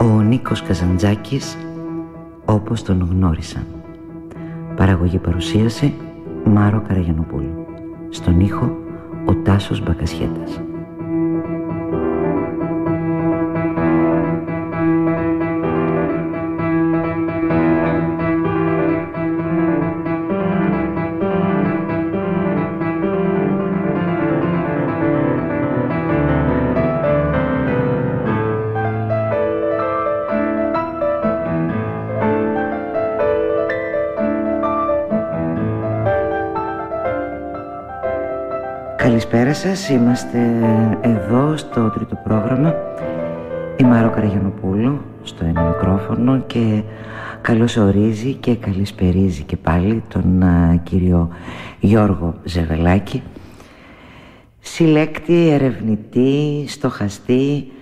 Ο Νίκος Καζαντζάκης όπως τον γνώρισαν. Παραγωγή παρουσίαση Μάρο Καραγιανοπούλου. Στον ήχο ο Τάσος Μπακασιέτας. Σας, είμαστε εδώ στο τρίτο πρόγραμμα. Η Μάρο Καραγιανοπούλου στο ένα μικρόφωνο και καλώς ορίζει και καλησπερίζει και πάλι τον κύριο Γιώργο Ζεβελάκη. Συλλέκτη, ερευνητή, στοχαστή,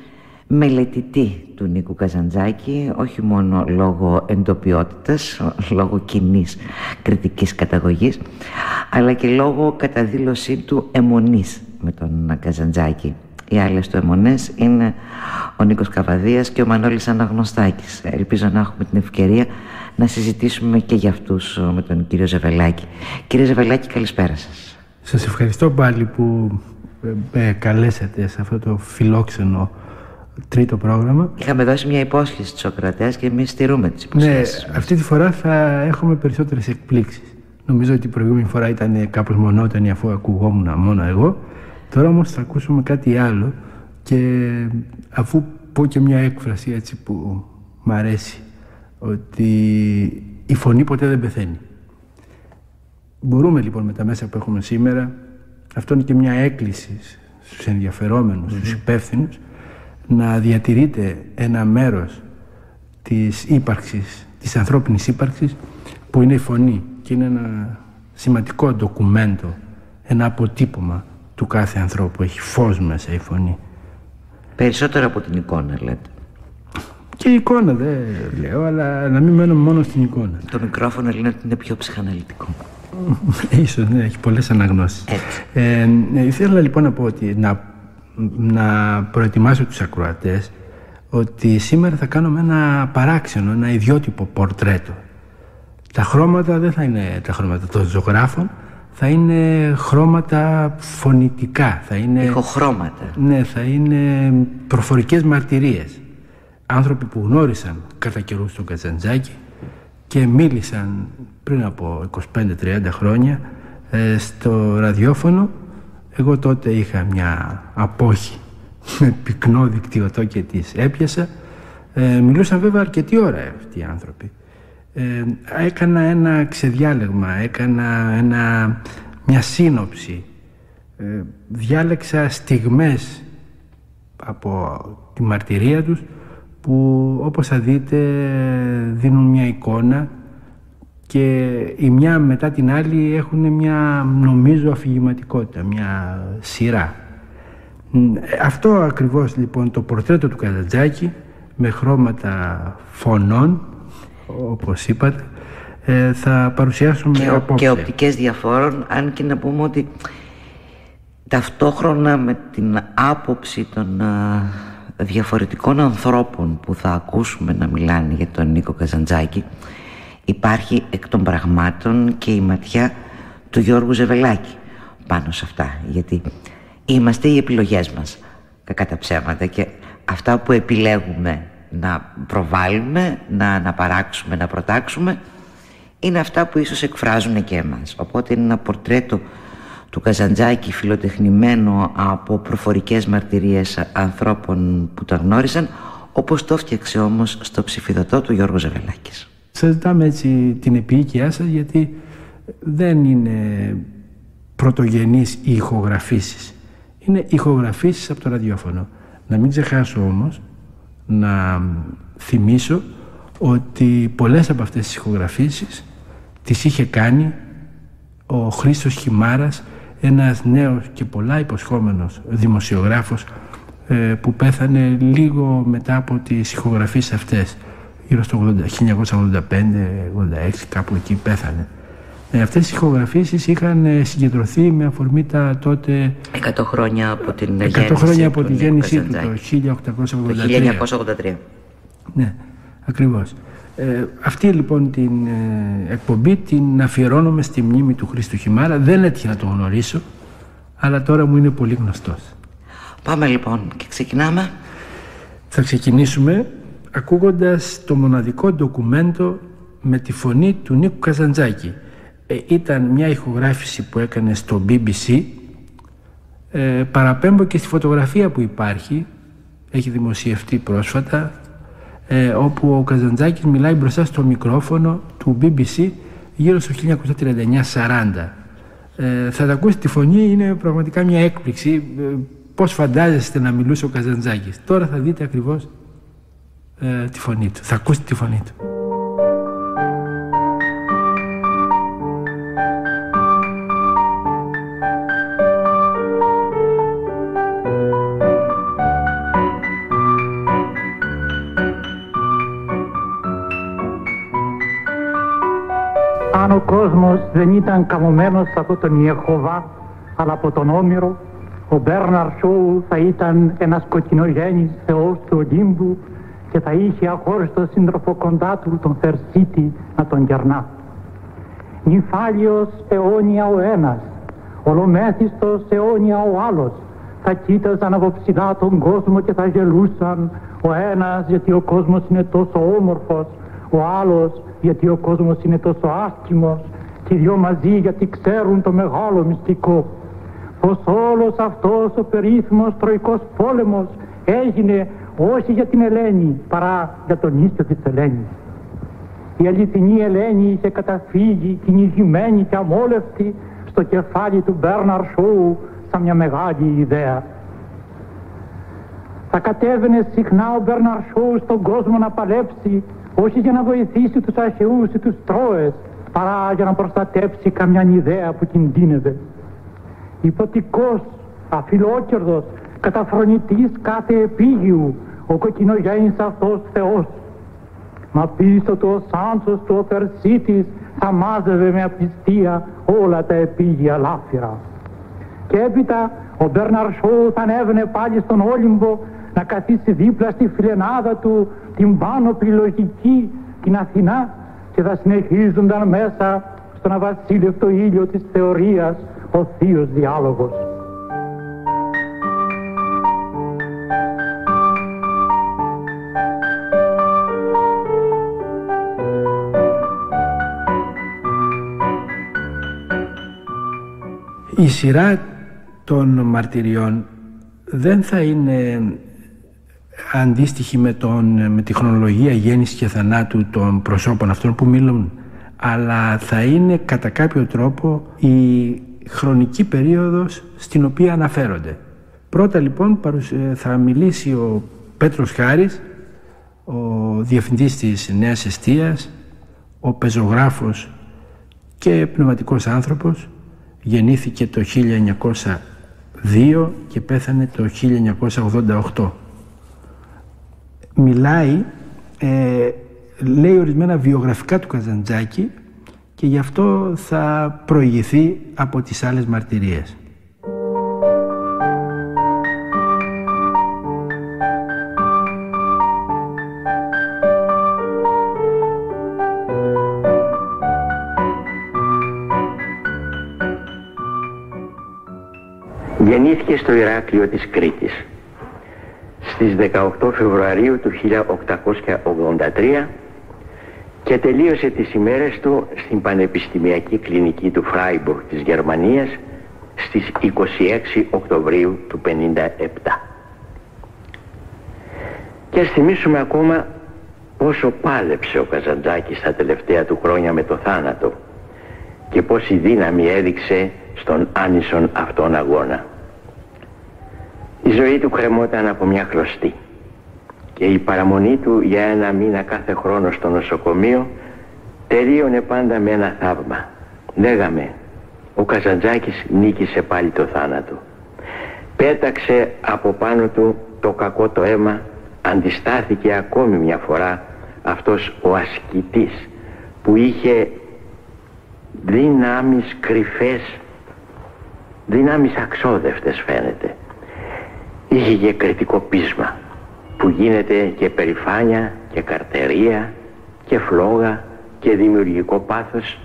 μελετητή του Νίκου Καζαντζάκη όχι μόνο λόγω εντοπιότητας, λόγω κοινής κριτικής καταγωγής αλλά και λόγω καταδήλωσή του αιμονής με τον Καζαντζάκη. Οι άλλες του αιμονές είναι ο Νίκος Καβαδίας και ο Μανώλης Αναγνωστάκης. Ελπίζω να έχουμε την ευκαιρία να συζητήσουμε και για αυτούς με τον κύριο Ζεβελάκη. Κύριε Ζεβελάκη, καλησπέρα σας. Σας ευχαριστώ πάλι που με καλέσατε σε αυτό το φιλόξενο τρίτο πρόγραμμα. Είχαμε δώσει μια υπόσχεση στους Σοκρατές και εμείς στηρούμε τις υποσχέσεις Ναι, αυτή τη φορά θα έχουμε περισσότερες εκπλήξεις. Νομίζω ότι η προηγούμενη φορά ήταν κάπως μονότονη αφού ακουγόμουν μόνο εγώ. Τώρα όμως θα ακούσουμε κάτι άλλο και αφού πω και μια έκφραση έτσι που μ' αρέσει ότι η φωνή ποτέ δεν πεθαίνει. Μπορούμε λοιπόν με τα μέσα που έχουμε σήμερα αυτό είναι και μια έκκληση στους ενδιαφερόμενους, mm-hmm. στους υπεύθυνους να διατηρείται ένα μέρος της ύπαρξης, της ανθρώπινης ύπαρξης που είναι η φωνή και είναι ένα σημαντικό ντοκουμέντο, ένα αποτύπωμα του κάθε ανθρώπου. Έχει φως μέσα η φωνή. Περισσότερο από την εικόνα λέτε. Και η εικόνα δεν λέω, αλλά να μην μένουμε μόνο στην εικόνα. Το μικρόφωνο λένε ότι είναι πιο ψυχαναλυτικό. Ίσως, ναι, έχει πολλές αναγνώσεις. Ε, ήθελα λοιπόν να πω ότι να, να προετοιμάσω τους ακροατές ότι σήμερα θα κάνουμε ένα παράξενο, ένα ιδιότυπο πορτρέτο τα χρώματα δεν θα είναι τα χρώματα των ζωγράφων, θα είναι χρώματα φωνητικά. Θα είναι, Ηχοχρώματα. Ναι, θα είναι προφορικές μαρτυρίες. Άνθρωποι που γνώρισαν κατά καιρούς τον Κατζαντζάκη και μίλησαν πριν από 25-30 χρόνια ε, στο ραδιόφωνο. Εγώ τότε είχα μια απόχη με πυκνό δικτυωτό και τις έπιασα. Ε, μιλούσαν βέβαια αρκετή ώρα αυτοί οι άνθρωποι ε, έκανα ένα ξεδιάλεγμα, έκανα ένα, μια σύνοψη. Ε, διάλεξα στιγμές από τη μαρτυρία τους που όπως θα δείτε δίνουν μια εικόνα και η μια μετά την άλλη έχουν μια νομίζω αφηγηματικότητα, μια σειρά. Αυτό ακριβώς λοιπόν το πορτρέτο του Καλατζάκη με χρώματα φωνών όπως είπατε, ε, θα παρουσιάσουμε και, απόψε. Και οπτικές διαφόρων, αν και να πούμε ότι ταυτόχρονα με την άποψη των διαφορετικών ανθρώπων που θα ακούσουμε να μιλάνε για τον Νίκο Καζαντζάκη υπάρχει εκ των πραγμάτων και η ματιά του Γιώργου Ζεβελάκη πάνω σε αυτά γιατί είμαστε οι επιλογές μας κακά τα ψέματα και αυτά που επιλέγουμε να προβάλλουμε, να αναπαράξουμε, να προτάξουμε είναι αυτά που ίσως εκφράζουν και εμάς. Οπότε είναι ένα πορτρέτο του Καζαντζάκη φιλοτεχνημένο από προφορικές μαρτυρίες ανθρώπων που τα γνώρισαν όπως το έφτιαξε όμως στο ψηφιδωτό του Γιώργου Ζαβελάκης. Σας ζητάμε έτσι την επίοικιά σας γιατί δεν είναι πρωτογενείς οι ηχογραφήσεις. Είναι ηχογραφήσεις από το ραδιόφωνο. Να μην ξεχάσω όμως να θυμίσω ότι πολλές από αυτές τις ηχογραφήσεις τις είχε κάνει ο Χρήστος Χιμάρας ένας νέος και πολλά υποσχόμενος δημοσιογράφος ε, που πέθανε λίγο μετά από τις ηχογραφίες αυτές γύρω στο 1985-86 κάπου εκεί πέθανε ε, αυτές οι ηχογραφήσεις είχαν ε, συγκεντρωθεί με αφορμή τα τότε 100 χρόνια από την 100 χρόνια από τη γέννησή του το 1883. Το 1983. Ναι, ακριβώς. Ε, αυτή λοιπόν την ε, εκπομπή την αφιερώνομαι στη μνήμη του Χρήστου Χιμάρα. Δεν έτυχε να το γνωρίσω, αλλά τώρα μου είναι πολύ γνωστός. Πάμε λοιπόν και ξεκινάμε. Θα ξεκινήσουμε ακούγοντας το μοναδικό ντοκουμέντο με τη φωνή του Νίκου Καζαντζάκη. Ε, ήταν μια ηχογράφηση που έκανε στο BBC. Ε, παραπέμπω και στη φωτογραφία που υπάρχει, έχει δημοσιευτεί πρόσφατα, ε, όπου ο Καζαντζάκης μιλάει μπροστά στο μικρόφωνο του BBC γύρω στο 1939-40. Ε, θα τα ακούσετε τη φωνή, είναι πραγματικά μια έκπληξη. Ε, πώς φαντάζεστε να μιλούσε ο Καζαντζάκης. Τώρα θα δείτε ακριβώς ε, τη φωνή του. Θα ακούσετε τη φωνή του. Κόσμος δεν ήταν καμωμένος από τον Ιεχωβά αλλά από τον Όμηρο. Ο Μπέρναρ Σόου θα ήταν ένας κοκκινογέννης θεός του Ολύμπου και θα είχε αχώριστο σύντροφο κοντά του τον Θερσίτη να τον κερνά. Νυφάλιος αιώνια ο ένας, ολομέθιστος αιώνια ο άλλος, θα κοίταζαν από ψηλά τον κόσμο και θα γελούσαν. Ο ένας γιατί ο κόσμος είναι τόσο όμορφος, ο άλλος γιατί ο κόσμος είναι τόσο άσχημος και οι δυο μαζί γιατί ξέρουν το μεγάλο μυστικό πως όλος αυτός ο περίφημος τροϊκός πόλεμος έγινε όχι για την Ελένη παρά για τον ίστιο της Ελένης. Η αληθινή Ελένη είχε καταφύγει κυνηγημένη και αμόλευτη στο κεφάλι του Μπέρναρ Σόου σαν μια μεγάλη ιδέα. Θα κατέβαινε συχνά ο Μπέρναρ Σόου στον κόσμο να παλέψει όχι για να βοηθήσει τους αρχαιούς ή τους τρώες παρά για να προστατέψει καμιά ιδέα που κινδύνευε. Υποτικός, αφιλόκερδος, καταφρονητής κάθε επίγειου, ο κοκκινογέννης αυτός Θεός. Μα πίσω του ο Σάντσος του ο Περσίτης θα μάζευε με απιστία όλα τα επίγεια λάφυρα. Και έπειτα ο Μπέρναρ Σόου θα ανέβαινε πάλι στον Όλυμπο να καθίσει δίπλα στη φιλενάδα του την πάνω λογική την Αθηνά και θα συνεχίζονταν μέσα στον αβασίλευτο ήλιο της θεωρίας ο θείος διάλογος. Η σειρά των μαρτυριών δεν θα είναι αντίστοιχη με, τον, με τη χρονολογία γέννησης και θανάτου των προσώπων αυτών που μιλούν. Αλλά θα είναι κατά κάποιο τρόπο η χρονική περίοδος στην οποία αναφέρονται. Πρώτα λοιπόν θα μιλήσει ο Πέτρος Χάρης, ο διευθυντής της Νέας Εστίας, ο πεζογράφος και πνευματικός άνθρωπος, γεννήθηκε το 1902 και πέθανε το 1988 μιλάει, ε, λέει ορισμένα βιογραφικά του Καζαντζάκη και γι' αυτό θα προηγηθεί από τις άλλες μαρτυρίες. Γεννήθηκε στο Ηράκλειο της Κρήτης στις 18 Φεβρουαρίου του 1883 και τελείωσε τις ημέρες του στην Πανεπιστημιακή Κλινική του Φράιμπουργκ της Γερμανίας στις 26 Οκτωβρίου του 57. Και ας θυμίσουμε ακόμα πόσο πάλεψε ο Καζαντζάκης τα τελευταία του χρόνια με το θάνατο και πόση δύναμη έδειξε στον άνισον αυτόν αγώνα. Η ζωή του κρεμόταν από μια χρωστή και η παραμονή του για ένα μήνα κάθε χρόνο στο νοσοκομείο τελείωνε πάντα με ένα θαύμα. Λέγαμε, ο Καζαντζάκης νίκησε πάλι το θάνατο. Πέταξε από πάνω του το κακό το αίμα, αντιστάθηκε ακόμη μια φορά αυτός ο ασκητής που είχε δυνάμεις κρυφές, δυνάμεις αξόδευτες φαίνεται είχε και κριτικό πείσμα που γίνεται και περηφάνια και καρτερία και φλόγα και δημιουργικό πάθος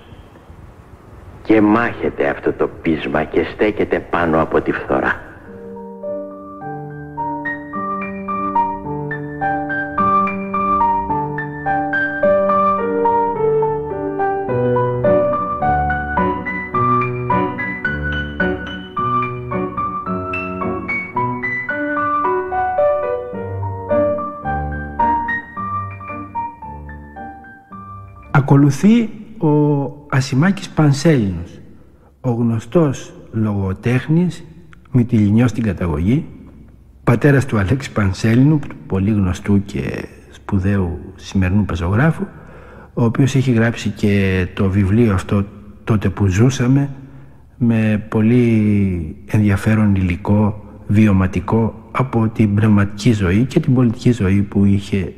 και μάχεται αυτό το πείσμα και στέκεται πάνω από τη φθορά. Ακολουθεί ο Ασημάκης Πανσέλινος, ο γνωστός λογοτέχνης, Μητυλινιός στην καταγωγή, πατέρας του Αλέξη Πανσέλινου, πολύ γνωστού και σπουδαίου σημερινού πεζογράφου, ο οποίος έχει γράψει και το βιβλίο αυτό τότε που ζούσαμε με πολύ ενδιαφέρον υλικό, βιωματικό από την πνευματική ζωή και την πολιτική ζωή που είχε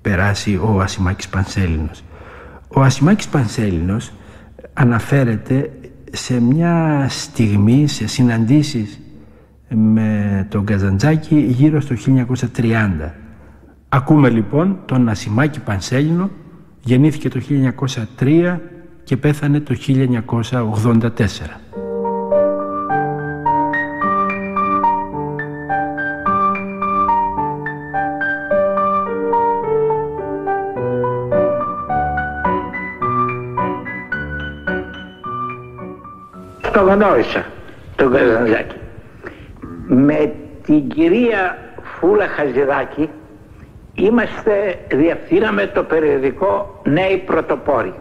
περάσει ο Ασημάκης Πανσέλινος. Ο Ασημάκης Πανσέλινος αναφέρεται σε μια στιγμή, σε συναντήσεις με τον Καζαντζάκη γύρω στο 1930. Ακούμε λοιπόν τον Ασημάκη Πανσέλινο, γεννήθηκε το 1903 και πέθανε το 1984. Το γνώρισα τον Καζαντζάκη. Με την κυρία Φούλα Χαζηδάκη είμαστε, διευθύναμε το περιοδικό Νέοι Πρωτοπόροι.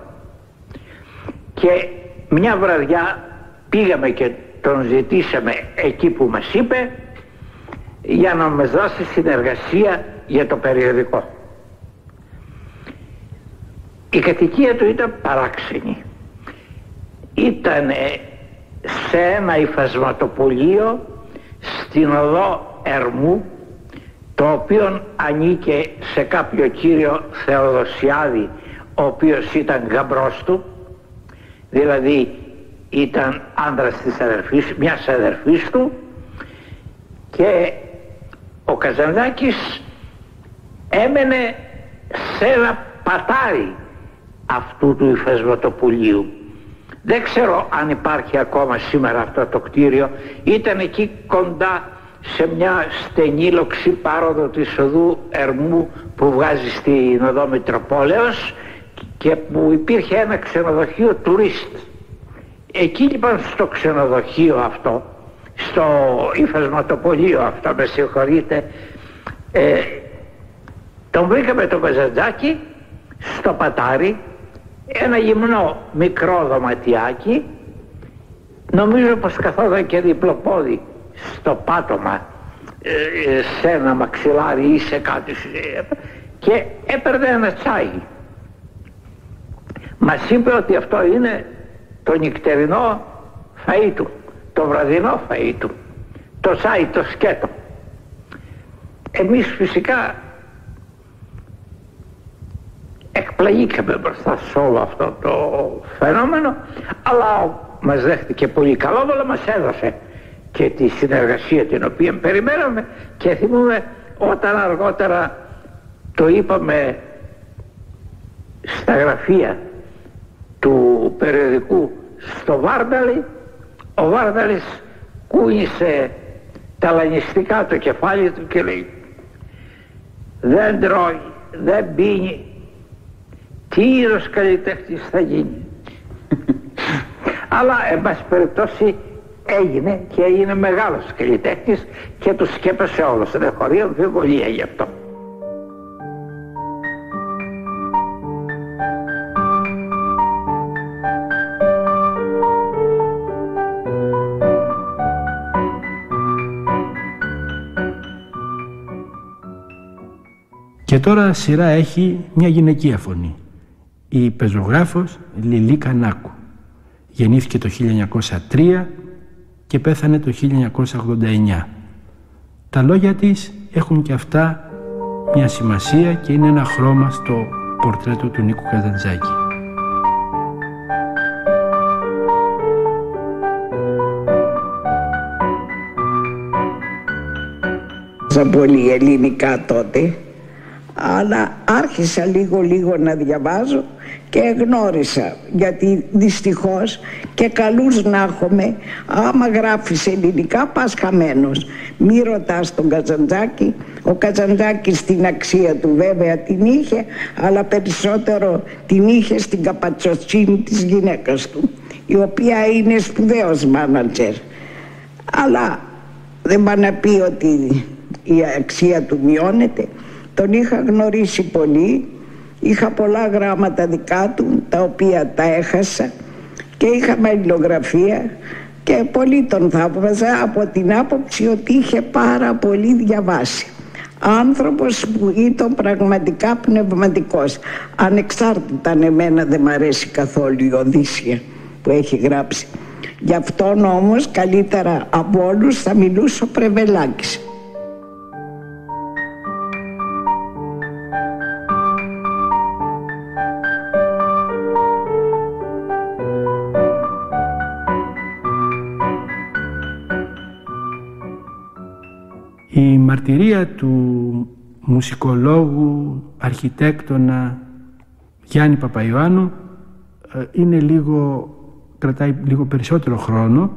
Και μια βραδιά πήγαμε και τον ζητήσαμε εκεί που μας είπε για να μας δώσει συνεργασία για το περιοδικό. Η κατοικία του ήταν παράξενη. Ήτανε σε ένα υφασματοπολείο στην οδό Ερμού το οποίο ανήκε σε κάποιο κύριο Θεοδοσιάδη ο οποίος ήταν γαμπρός του δηλαδή ήταν άντρας της αδερφής, μιας αδερφής του και ο Καζανδάκης έμενε σε ένα πατάρι αυτού του υφασματοπολίου δεν ξέρω αν υπάρχει ακόμα σήμερα αυτό το κτίριο. Ήταν εκεί κοντά σε μια στενή λοξή πάροδο της οδού Ερμού που βγάζει στην οδό Μητροπόλεως και που υπήρχε ένα ξενοδοχείο τουρίστ. Εκεί λοιπόν στο ξενοδοχείο αυτό, στο υφασματοπολείο αυτό με συγχωρείτε, ε, τον βρήκαμε το Καζαντζάκι στο πατάρι ένα γυμνό μικρό δωματιάκι. Νομίζω πως καθόταν και διπλοπόδι στο πάτωμα. Ε, σε ένα μαξιλάρι ή σε κάτι και έπαιρνε ένα τσάι. Μας είπε ότι αυτό είναι το νυχτερινό φαΐ του το βραδινό φαΐ του. Το τσάι το σκέτο. Εμείς φυσικά εκπλαγήκαμε μπροστά σε όλο αυτό το φαινόμενο αλλά μας δέχτηκε πολύ καλό αλλά μας έδωσε και τη συνεργασία την οποία περιμέναμε και θυμούμε όταν αργότερα το είπαμε στα γραφεία του περιοδικού στο Βάρνταλι ο Βάρνταλης κούνησε ταλανιστικά το κεφάλι του και λέει δεν τρώει, δεν πίνει τι είδος καλλιτέχνης θα γίνει. Αλλά εν πάση περιπτώσει έγινε και έγινε μεγάλος καλλιτέχνης και τους σκέπασε όλος. Δεν χωρεί αμφιβολία γι' αυτό. Και τώρα σειρά έχει μια γυναικεία φωνή η πεζογράφος Λιλή Κανάκου. Γεννήθηκε το 1903 και πέθανε το 1989. Τα λόγια της έχουν και αυτά μια σημασία και είναι ένα χρώμα στο πορτρέτο του Νίκου Καζαντζάκη. πολύ ελληνικά τότε αλλά άρχισα λίγο λίγο να διαβάζω και γνώρισα γιατί δυστυχώς και καλούς να έχουμε άμα γράφεις ελληνικά πας χαμένος. Μη ρωτάς τον Καζαντζάκη. Ο Καζαντζάκης την αξία του βέβαια την είχε αλλά περισσότερο την είχε στην καπατσοσύνη της γυναίκας του η οποία είναι σπουδαίος μάνατζερ. Αλλά δεν πάει να πει ότι η αξία του μειώνεται τον είχα γνωρίσει πολύ. Είχα πολλά γράμματα δικά του τα οποία τα έχασα. Και είχα μαλλιλογραφία και πολύ τον θαύμαζα από την άποψη ότι είχε πάρα πολύ διαβάσει. Άνθρωπος που ήταν πραγματικά πνευματικός. Ανεξάρτητα αν εμένα δεν μ' αρέσει καθόλου η Οδύσσια που έχει γράψει. Γι' αυτόν όμως καλύτερα από όλους θα μιλούσε ο Πρεβελάκης μαρτυρία του μουσικολόγου, αρχιτέκτονα Γιάννη Παπαϊωάννου ε, είναι λίγο, κρατάει λίγο περισσότερο χρόνο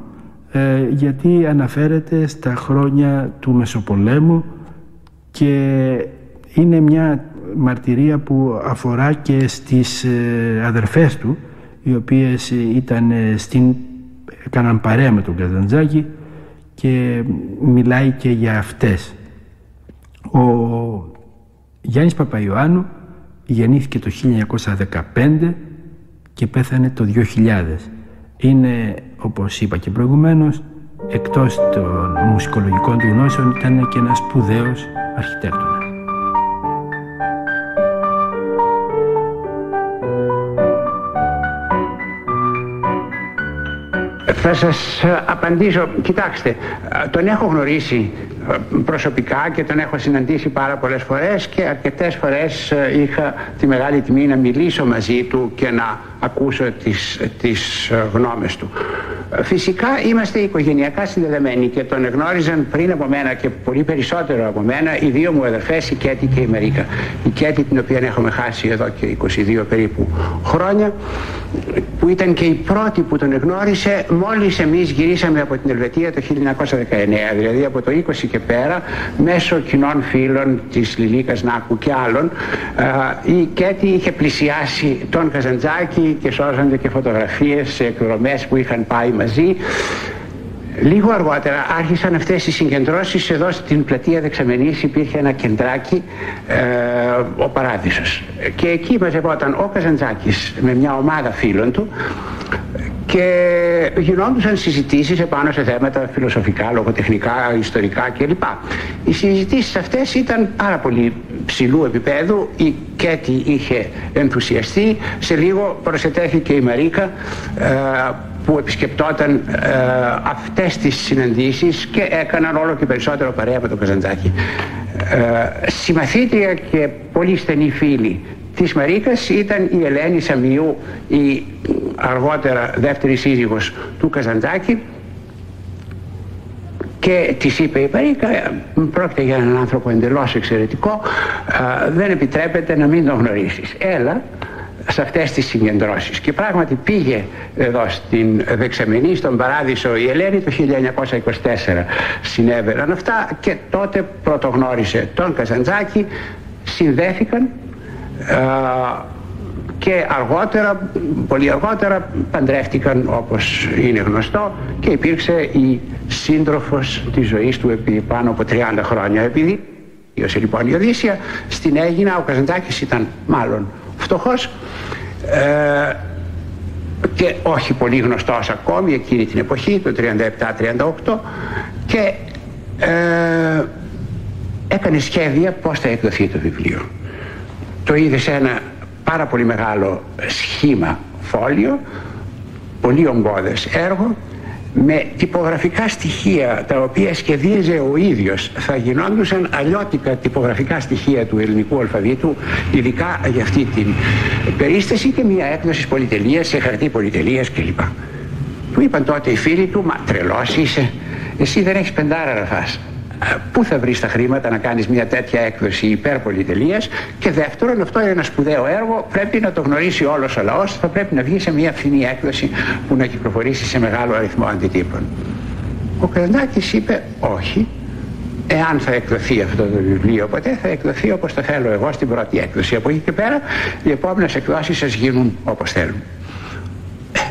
ε, γιατί αναφέρεται στα χρόνια του Μεσοπολέμου και είναι μια μαρτυρία που αφορά και στις ε, αδερφές του οι οποίες ήταν στην, έκαναν παρέα με τον Καζαντζάκη και μιλάει και για αυτές. Ο Γιάννης Παπαϊωάννου γεννήθηκε το 1915 και πέθανε το 2000. Είναι, όπως είπα και προηγουμένως, εκτός των μουσικολογικών του γνώσεων ήταν και ένας σπουδαίος αρχιτέκτονας. Θα σας ε, απαντήσω, κοιτάξτε, ε, τον έχω γνωρίσει ε, προσωπικά και τον έχω συναντήσει πάρα πολλές φορές και αρκετές φορές είχα τη μεγάλη τιμή να μιλήσω μαζί του και να ακούσω τις, τις γνώμες του. Φυσικά είμαστε οικογενειακά συνδεδεμένοι και τον εγνώριζαν πριν από μένα και πολύ περισσότερο από μένα οι δύο μου αδερφές, η Κέτη και η Μερίκα. Η Κέτη την οποία έχουμε χάσει εδώ και 22 περίπου χρόνια που ήταν και η πρώτη που τον εγνώρισε μόλις εμείς γυρίσαμε από την Ελβετία το 1919 δηλαδή από το 20 και πέρα μέσω κοινών φίλων της Λιλίκας Νάκου και άλλων η Κέτη είχε πλησιάσει τον Καζαντζάκη και σώζονται και φωτογραφίες σε εκδρομές που είχαν πάει μαζί. Λίγο αργότερα άρχισαν αυτές οι συγκεντρώσεις. Εδώ στην πλατεία Δεξαμενής υπήρχε ένα κεντράκι ε, ο Παράδεισος. Και εκεί μαζευόταν ο Καζαντζάκης με μια ομάδα φίλων του και γινόντουσαν συζητήσεις επάνω σε θέματα φιλοσοφικά, λογοτεχνικά, ιστορικά κλπ. Οι συζητήσεις αυτές ήταν πάρα πολύ ψηλού επίπεδου, η Κέτη είχε ενθουσιαστεί, σε λίγο προσετέθηκε η Μαρίκα ε, που επισκεπτόταν ε, αυτές τις συναντήσεις και έκαναν όλο και περισσότερο παρέα με τον Καζαντζάκη. Ε, συμμαθήτρια και πολύ στενή φίλη της Μαρίκας ήταν η Ελένη Σαμιού, η αργότερα δεύτερη σύζυγος του Καζαντζάκη. Και της είπε η Μαρίκα πρόκειται για έναν άνθρωπο εντελώς εξαιρετικό ε, δεν επιτρέπεται να μην τον γνωρίσεις. Έλα σε αυτές τις συγκεντρώσεις και πράγματι πήγε εδώ στην Δεξαμενή στον Παράδεισο η Ελένη το 1924 συνέβαιναν αυτά και τότε πρωτογνώρισε τον Καζαντζάκη συνδέθηκαν και αργότερα, πολύ αργότερα παντρεύτηκαν όπως είναι γνωστό και υπήρξε η σύντροφος της ζωής του επί πάνω από 30 χρόνια. Επειδή λοιπόν η Οδύσσια στην Έγινα ο Καζαντάκης ήταν μάλλον φτωχός ε, και όχι πολύ γνωστός ακόμη εκείνη την εποχή το 37-38 και ε, έκανε σχέδια πως θα εκδοθεί το βιβλίο το είδες σε ένα πάρα πολύ μεγάλο σχήμα φόλιο πολύ ογκώδες έργο με τυπογραφικά στοιχεία τα οποία σχεδίαζε ο ίδιος θα γινόντουσαν αλλιώτικα τυπογραφικά στοιχεία του ελληνικού αλφαβήτου ειδικά για αυτή την περίσταση και μια έκδοση πολυτελείας σε χαρτί πολυτελείας κλπ. Του είπαν τότε οι φίλοι του, μα τρελός είσαι, εσύ δεν έχεις πεντάρα να φας. Πού θα βρεις τα χρήματα να κάνεις μια τέτοια έκδοση υπερπολιτελείας; Και δεύτερον αυτό είναι ένα σπουδαίο έργο. Πρέπει να το γνωρίσει όλος ο λαός. Θα πρέπει να βγει σε μια φθηνή έκδοση που να κυκλοφορήσει σε μεγάλο αριθμό αντιτύπων. Ο Κρεντάκης είπε όχι. Εάν θα εκδοθεί αυτό το βιβλίο ποτέ θα εκδοθεί όπως το θέλω εγώ στην πρώτη έκδοση από εκεί και πέρα οι επόμενες εκδόσεις σας γίνουν όπως θέλουν.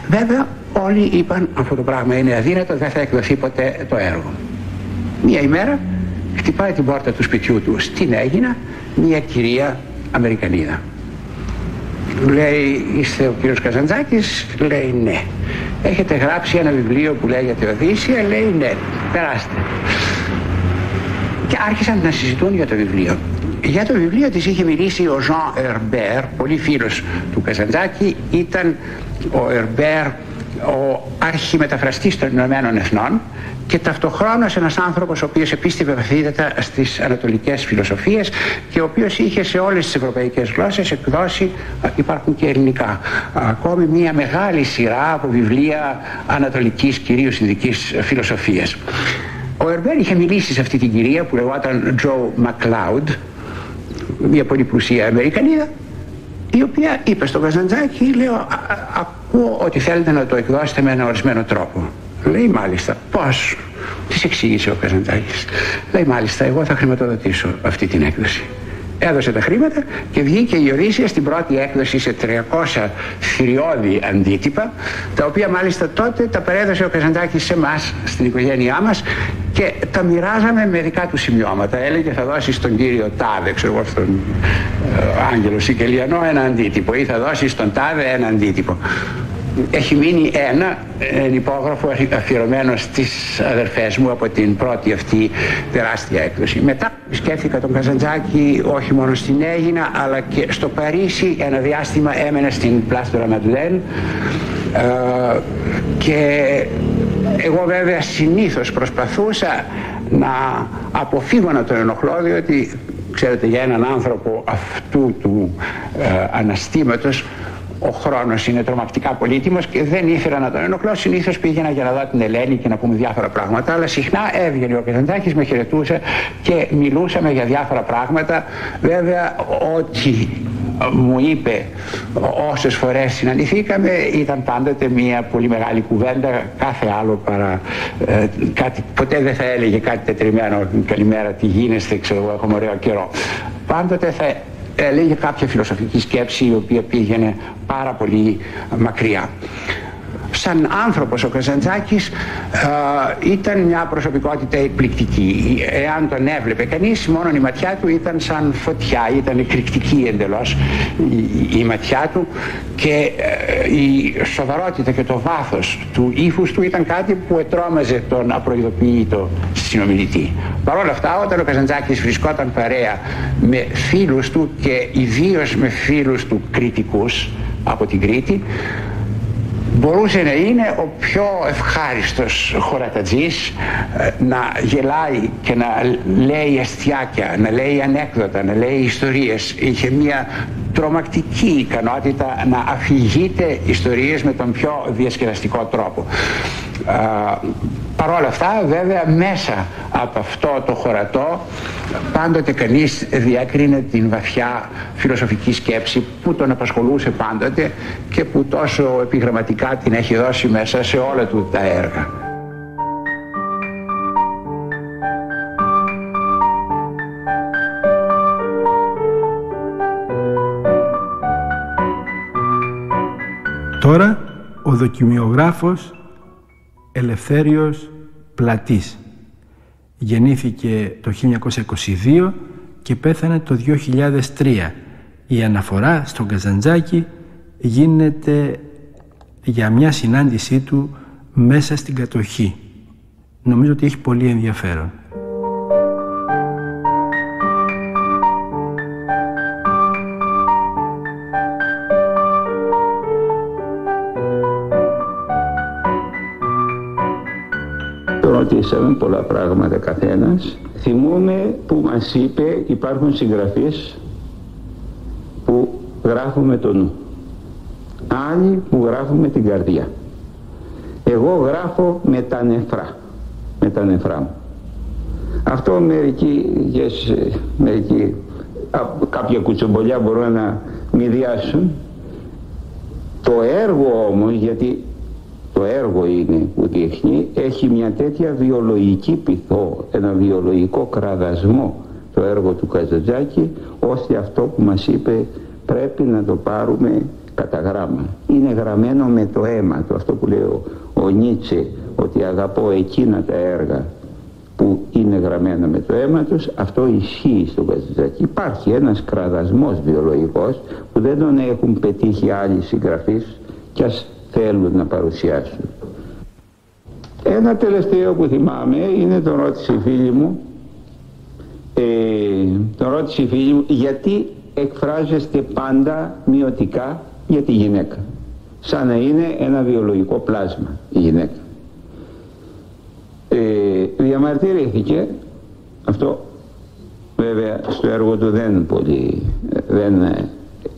Βέβαια όλοι είπαν αυτό το πράγμα είναι αδύνατο δεν θα εκδοθεί ποτέ το έργο μία ημέρα χτυπάει την πόρτα του σπιτιού του. Στην Έγινα; Μία κυρία Αμερικανίδα. Λέει είστε ο κύριος Καζαντζάκης; Λέει ναι έχετε γράψει ένα βιβλίο που λέγεται Οδύσσια; Λέει ναι περάστε και άρχισαν να συζητούν για το βιβλίο. Για το βιβλίο της είχε μιλήσει ο Jean Herbert, πολύ φίλος του Καζαντζάκη, ήταν ο Herbert ο αρχιμεταφραστής των Ηνωμένων Εθνών και ταυτοχρόνως ένας άνθρωπος ο οποίος επίστευε βαθύτατα στις ανατολικές φιλοσοφίες και ο οποίος είχε σε όλες τις ευρωπαϊκές γλώσσες εκδώσει, υπάρχουν και ελληνικά, ακόμη μια μεγάλη σειρά από βιβλία ανατολικής κυρίως ειδικής φιλοσοφίας. Ο Ερμπέρ είχε μιλήσει σε αυτή την κυρία που λεγόταν Τζο Μακλάουντ, μια πολύ πλουσία Αμερικανίδα, η οποία είπε στον Καζαντζάκη, λέω, ακούω ότι θέλετε να το εκδώσετε με ένα ορισμένο τρόπο. Λέει μάλιστα, πώς, της εξήγησε ο Καζαντζάκης. Λέει μάλιστα, εγώ θα χρηματοδοτήσω αυτή την έκδοση. Έδωσε τα χρήματα και βγήκε η Οδύσσια στην πρώτη έκδοση σε 300 θηριώδη αντίτυπα τα οποία μάλιστα τότε τα παρέδωσε ο Καζαντάκης σε εμάς στην οικογένειά μας και τα μοιράζαμε με δικά του σημειώματα. Έλεγε θα δώσεις στον κύριο Τάδε ξέρω εγώ στον ε, Άγγελο Σικελιανό ένα αντίτυπο ή θα δώσεις στον Τάδε ένα αντίτυπο έχει μείνει ένα υπόγραφο αφιερωμένο στις αδερφές μου από την πρώτη αυτή τεράστια έκδοση. Μετά σκέφτηκα τον Καζαντζάκη όχι μόνο στην Έγινα αλλά και στο Παρίσι ένα διάστημα έμενε στην Πλάστορα Μαντλέν ε, και εγώ βέβαια συνήθως προσπαθούσα να αποφύγω να τον ενοχλώ διότι ξέρετε για έναν άνθρωπο αυτού του ε, αναστήματος ο χρόνος είναι τρομακτικά πολύτιμος και δεν ήθελα να τον ενοχλώ. Συνήθως πήγαινα για να δω την Ελένη και να πούμε διάφορα πράγματα. Αλλά συχνά έβγαινε ο Καζαντάκη, με χαιρετούσε και μιλούσαμε για διάφορα πράγματα. Βέβαια, ό,τι μου είπε όσες φορές συναντηθήκαμε ήταν πάντοτε μια πολύ μεγάλη κουβέντα κάθε άλλο παρά ε, κάτι, ποτέ δεν θα έλεγε κάτι τετριμένο καλημέρα τι γίνεστε ξέρω εγώ έχουμε ωραίο καιρό πάντοτε θα έλεγε κάποια φιλοσοφική σκέψη η οποία πήγαινε πάρα πολύ μακριά σαν άνθρωπος ο Καζαντζάκης ήταν μια προσωπικότητα εκπληκτική. Εάν τον έβλεπε κανείς, μόνο η ματιά του ήταν σαν φωτιά, ήταν εκρηκτική εντελώς η, η ματιά του και ε, η σοβαρότητα και το βάθος του ύφους του ήταν κάτι που ετρώμαζε τον απροειδοποιητό συνομιλητή. Παρ' όλα αυτά, όταν ο Καζαντζάκης βρισκόταν παρέα με φίλους του και ιδίως με φίλους του κριτικούς από την Κρήτη, μπορούσε να είναι ο πιο ευχάριστος χωρατατζής ε, να γελάει και να λέει αστιάκια, να λέει ανέκδοτα, να λέει ιστορίες. Είχε μια τρομακτική ικανότητα να αφηγείται ιστορίες με τον πιο διασκεδαστικό τρόπο. Παρ' όλα αυτά βέβαια μέσα από αυτό το χωρατό πάντοτε κανείς διάκρινε την βαθιά φιλοσοφική σκέψη που τον απασχολούσε πάντοτε και που τόσο επιγραμματικά την έχει δώσει μέσα σε όλα του τα έργα. Τώρα ο δοκιμιογράφος Ελευθέριος Πλατής. Γεννήθηκε το 1922 και πέθανε το 2003. Η αναφορά στον Καζαντζάκη γίνεται για μια συνάντησή του μέσα στην κατοχή. Νομίζω ότι έχει πολύ ενδιαφέρον. Ρωτήσαμε πολλά πράγματα καθένας. Θυμούμε που μας είπε υπάρχουν συγγραφείς που γράφουν με το νου. Άλλοι που γράφουν με την καρδιά. Εγώ γράφω με τα νεφρά. Με τα νεφρά μου. Αυτό μερικοί, μερικοί κάποια κουτσομπολιά μπορούν να μηδιάσουν. Το έργο όμως, γιατί το έργο είναι που δείχνει, έχει μια τέτοια βιολογική πυθό, ένα βιολογικό κραδασμό το έργο του Καζατζάκη, ώστε αυτό που μας είπε πρέπει να το πάρουμε κατά γράμμα. Είναι γραμμένο με το αίμα του, αυτό που λέει ο, ο Νίτσε, ότι αγαπώ εκείνα τα έργα που είναι γραμμένα με το αίμα τους, αυτό ισχύει στο Καζατζάκη. Υπάρχει ένας κραδασμός βιολογικός που δεν τον έχουν πετύχει άλλοι συγγραφείς και ας θέλουν να παρουσιάσουν. Ένα τελευταίο που θυμάμαι είναι τον ρώτησε η φίλη μου ε, τον ρώτησε η φίλη μου γιατί εκφράζεστε πάντα μειωτικά για τη γυναίκα. Σαν να είναι ένα βιολογικό πλάσμα η γυναίκα. Ε, διαμαρτυρήθηκε. Αυτό βέβαια στο έργο του δεν πολύ δεν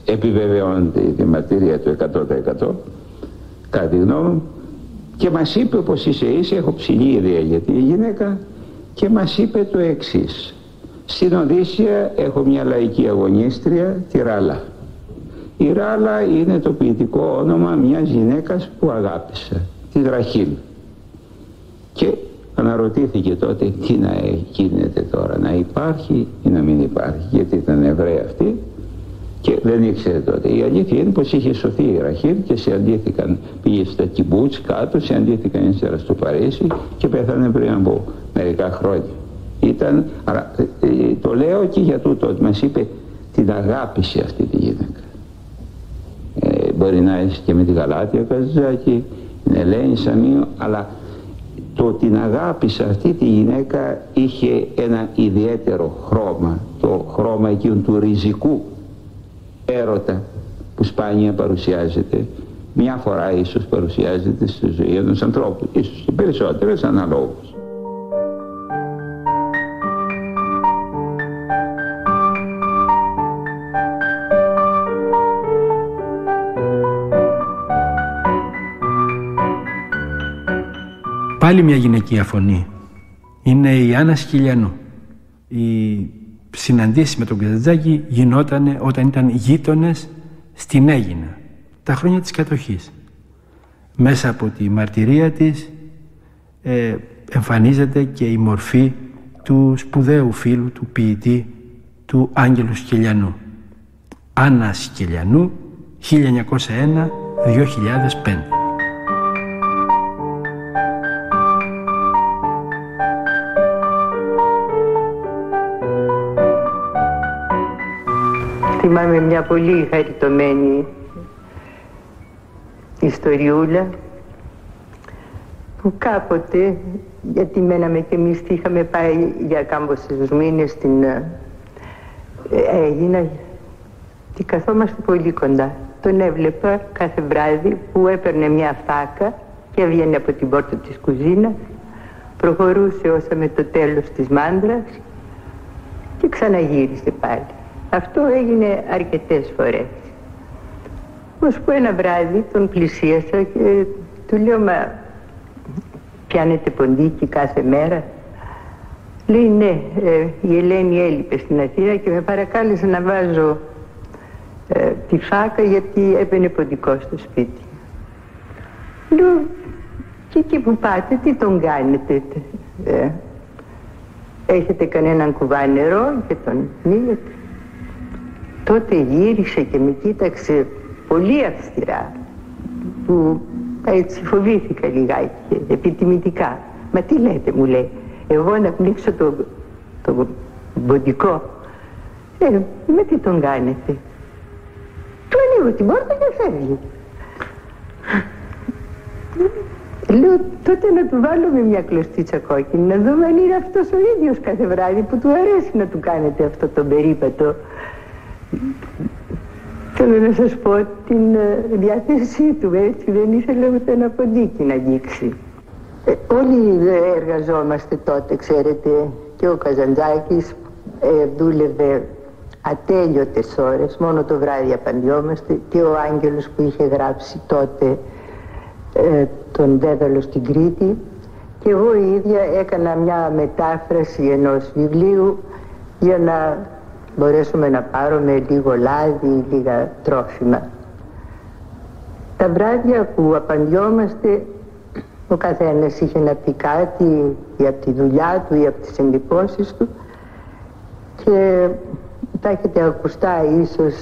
επιβεβαιώνεται η διαμαρτυρία του 100% κάτι γνώμη και μας είπε πως είσαι είσαι έχω ψηλή ιδέα για τη γυναίκα και μας είπε το εξής. Στην Οδύσσια έχω μια λαϊκή αγωνίστρια τη Ράλα η Ράλα είναι το ποιητικό όνομα μιας γυναίκας που αγάπησα τη Ραχήλ και αναρωτήθηκε τότε τι να γίνεται τώρα να υπάρχει ή να μην υπάρχει γιατί ήταν Εβραία αυτή και δεν ήξερε τότε. Η αλήθεια είναι πως είχε σωθεί η Ραχήλ και σε αντίθηκαν, πήγε στα Κιμπούτς κάτω, σε αντίθηκαν ύστερα στο Παρίσι και πέθανε πριν από μερικά χρόνια. Ήταν, αλλά, ε, ε, το λέω και για τούτο, ότι μας είπε την αγάπησε αυτή τη γυναίκα. Ε, μπορεί να είσαι και με τη Γαλάτια Καζάκη, την Ελένη Σαμίου, αλλά το την αγάπησε αυτή τη γυναίκα είχε ένα ιδιαίτερο χρώμα, το χρώμα εκείνου του ριζικού έρωτα που σπάνια παρουσιάζεται μια φορά ίσως παρουσιάζεται στη ζωή ενός ανθρώπου ίσως και περισσότερες αναλόγως. Πάλι μια γυναικεία φωνή. Είναι η Άννα Σκυλιανού η συναντήσεις με τον Καζαντζάκη γινόταν όταν ήταν γείτονες στην Έγινα, τα χρόνια της κατοχής. Μέσα από τη μαρτυρία της ε, εμφανίζεται και η μορφή του σπουδαίου φίλου, του ποιητή, του Άγγελου Σκελιανού. Άννα Σκελιανού, 1901-2005. Θυμάμαι μια πολύ χαριτωμένη ιστοριούλα που κάποτε, γιατί μέναμε και εμείς είχαμε πάει για κάμποσες μήνες στην ε, Έγινα και καθόμαστε πολύ κοντά. Τον έβλεπα κάθε βράδυ που έπαιρνε μια φάκα και έβγαινε από την πόρτα της κουζίνας, προχωρούσε όσα με το τέλος της μάντρας και ξαναγύρισε πάλι. Αυτό έγινε αρκετές φορές. Ως που ένα βράδυ τον πλησίασα και του λέω «Μα πιάνετε ποντίκι κάθε μέρα» Λέει ναι, ε, η Ελένη έλειπε στην Αθήνα και με παρακάλεσε να βάζω ε, τη φάκα γιατί έπαινε ποντικό στο σπίτι. Λέω, και εκεί που πάτε τι τον κάνετε. Ε, έχετε κανέναν κουβά νερό και τον πνίγετε τότε γύρισε και με κοίταξε πολύ αυστηρά. Που έτσι φοβήθηκα λιγάκι επιτιμητικά. Μα τι λέτε μου λέει εγώ να πνίξω το, το μποντικό. Ε, με τι τον κάνετε; Του ανοίγω την πόρτα και φεύγει. Λέω τότε να του βάλουμε μια κλωστίτσα κόκκινη να δούμε αν είναι αυτός ο ίδιος κάθε βράδυ που του αρέσει να του κάνετε αυτό το περίπατο Θέλω να σας πω την ε, διάθεσή του, έτσι δεν ήθελε ούτε ένα ποντίκι να αγγίξει. Ε, όλοι εργαζόμαστε τότε, ξέρετε, και ο Καζαντζάκης ε, δούλευε ατέλειωτες ώρες, μόνο το βράδυ απαντιόμαστε και ο Άγγελος που είχε γράψει τότε ε, τον Δέδαλο στην Κρήτη και εγώ η ίδια έκανα μια μετάφραση ενός βιβλίου για να μπορέσουμε να πάρουμε λίγο λάδι, λίγα τρόφιμα. Τα βράδια που απαντιόμαστε ο καθένας είχε να πει κάτι ή από τη δουλειά του ή από τις εντυπώσεις του και τα έχετε ακουστά ίσως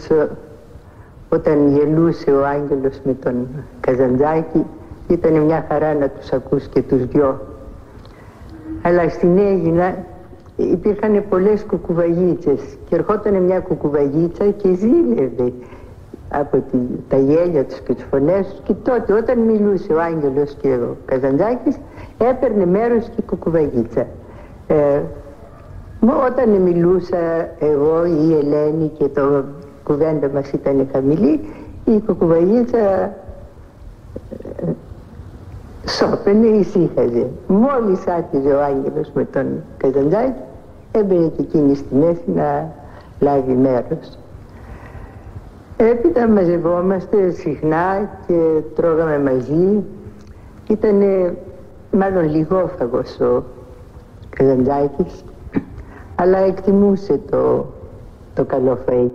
όταν γελούσε ο Άγγελος με τον Καζαντζάκη ήταν μια χαρά να τους ακούς και τους δυο. Αλλά στην Έγινα υπήρχαν πολλές κουκουβαγίτσες και ερχόταν μια κουκουβαγίτσα και ζήλευε από τη, τα γέλια τους και τις φωνές τους και τότε όταν μιλούσε ο Άγγελος και ο Καζαντζάκης έπαιρνε μέρος και η κουκουβαγίτσα. Ε, όταν μιλούσα εγώ ή η Ελένη και το κουβέντα μας ήταν χαμηλή η κουκουβαγίτσα ε, σώπαινε, ησύχαζε. Μόλις άρχιζε ο Άγγελος με τον Καζαντζάκη έμπαινε και εκείνη στη μέση να λάβει μέρος. Έπειτα μαζευόμαστε συχνά και τρώγαμε μαζί. Ήταν μάλλον λιγόφαγος ο Καζαντζάκης, αλλά εκτιμούσε το, το καλό φαΐ.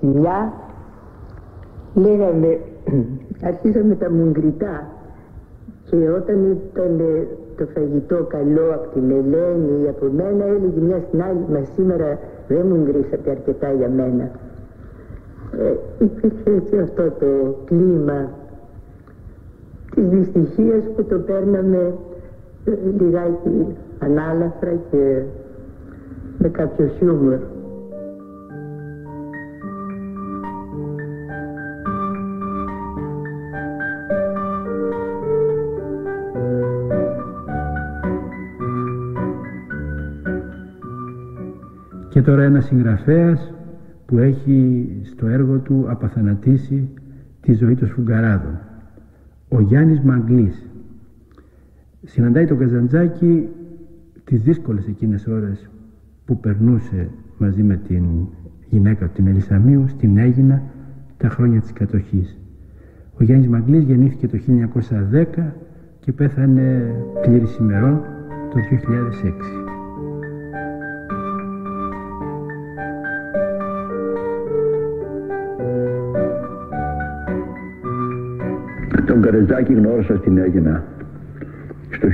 Μια λέγαμε, αρχίσαμε τα μουγκριτά και όταν ήταν το φαγητό καλό από την Ελένη ή από μένα έλεγε μια στην άλλη, μα σήμερα δεν μου γκρίσατε αρκετά για μένα ε, υπήρχε έτσι αυτό το κλίμα της δυστυχίας που το παίρναμε ε, λιγάκι ανάλαφρα και με κάποιο χιούμορ. Τώρα ένας συγγραφέας που έχει στο έργο του απαθανατήσει τη ζωή των Σφουγγαράδων. Ο Γιάννης Μαγκλής συναντάει τον Καζαντζάκη τις δύσκολες εκείνες ώρες που περνούσε μαζί με την γυναίκα του την Ελισαμίου στην Έγινα τα χρόνια της κατοχής. Ο Γιάννης Μαγκλής γεννήθηκε το 1910 και πέθανε πλήρης ημερών το 2006. Τον Καρεζάκη γνώρισα στην Έγινα στο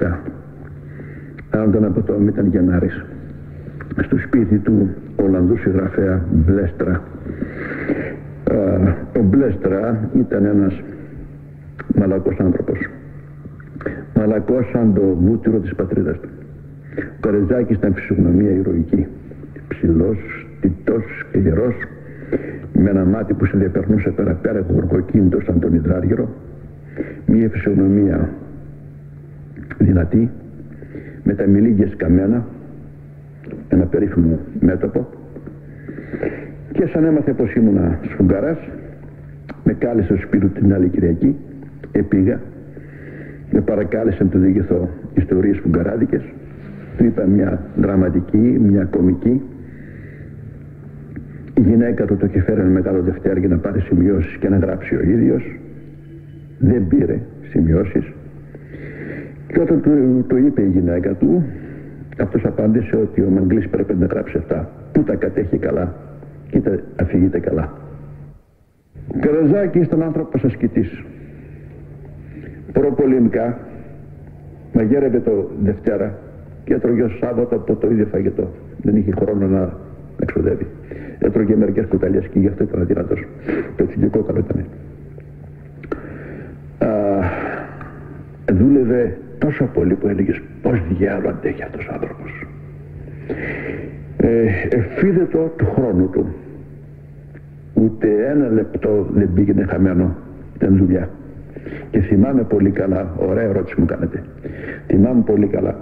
1937. Άνταν από το ήταν Γενάρης. Στο σπίτι του Ολλανδού συγγραφέα Μπλέστρα. Ο Μπλέστρα ήταν ένας μαλακός άνθρωπος. Μαλακός σαν το βούτυρο της πατρίδας του. Ο Καρεζάκης ήταν φυσιογνωμία ηρωική. Ψηλός, τιτός και γερός με ένα μάτι που σε διαπερνούσε πέρα πέρα γοργοκίνητο σαν τον υδράργυρο μια φυσιογνωμία δυνατή με τα μιλίγκια σκαμμένα ένα περίφημο μέτωπο και σαν έμαθε πως ήμουνα σφουγγαράς με κάλεσε στο σπίτι την άλλη Κυριακή επήγα με παρακάλεσε να του διηγηθώ ιστορίες σφουγγαράδικες. Του είπα μια δραματική, μια κομική η γυναίκα του το είχε φέρει ένα μεγάλο δευτέρ για να πάρει σημειώσεις και να γράψει ο ίδιος. Δεν πήρε σημειώσεις. Και όταν του το είπε η γυναίκα του, αυτός απάντησε ότι ο Μαγκλής πρέπει να γράψει αυτά. Πού τα κατέχει καλά, κοίτα αφηγείται καλά. Καραζάκη ήταν άνθρωπος ασκητής. Προπολεμικά μαγέρευε το Δευτέρα και έτρωγε Σάββατο από το ίδιο φαγητό. Δεν είχε χρόνο να εξοδεύει. Έτρωγε μερικές κουταλιές και γι' αυτό ήταν αδυνατός. Το τσιλικό καλό ήταν. δούλευε τόσο πολύ που έλεγες πώς διάλογο αντέχει αυτός ο άνθρωπος. Ε, εφίδετο του χρόνου του. Ούτε ένα λεπτό δεν πήγαινε χαμένο. Ήταν δουλειά. Και θυμάμαι πολύ καλά, ωραία ερώτηση μου κάνετε. Θυμάμαι πολύ καλά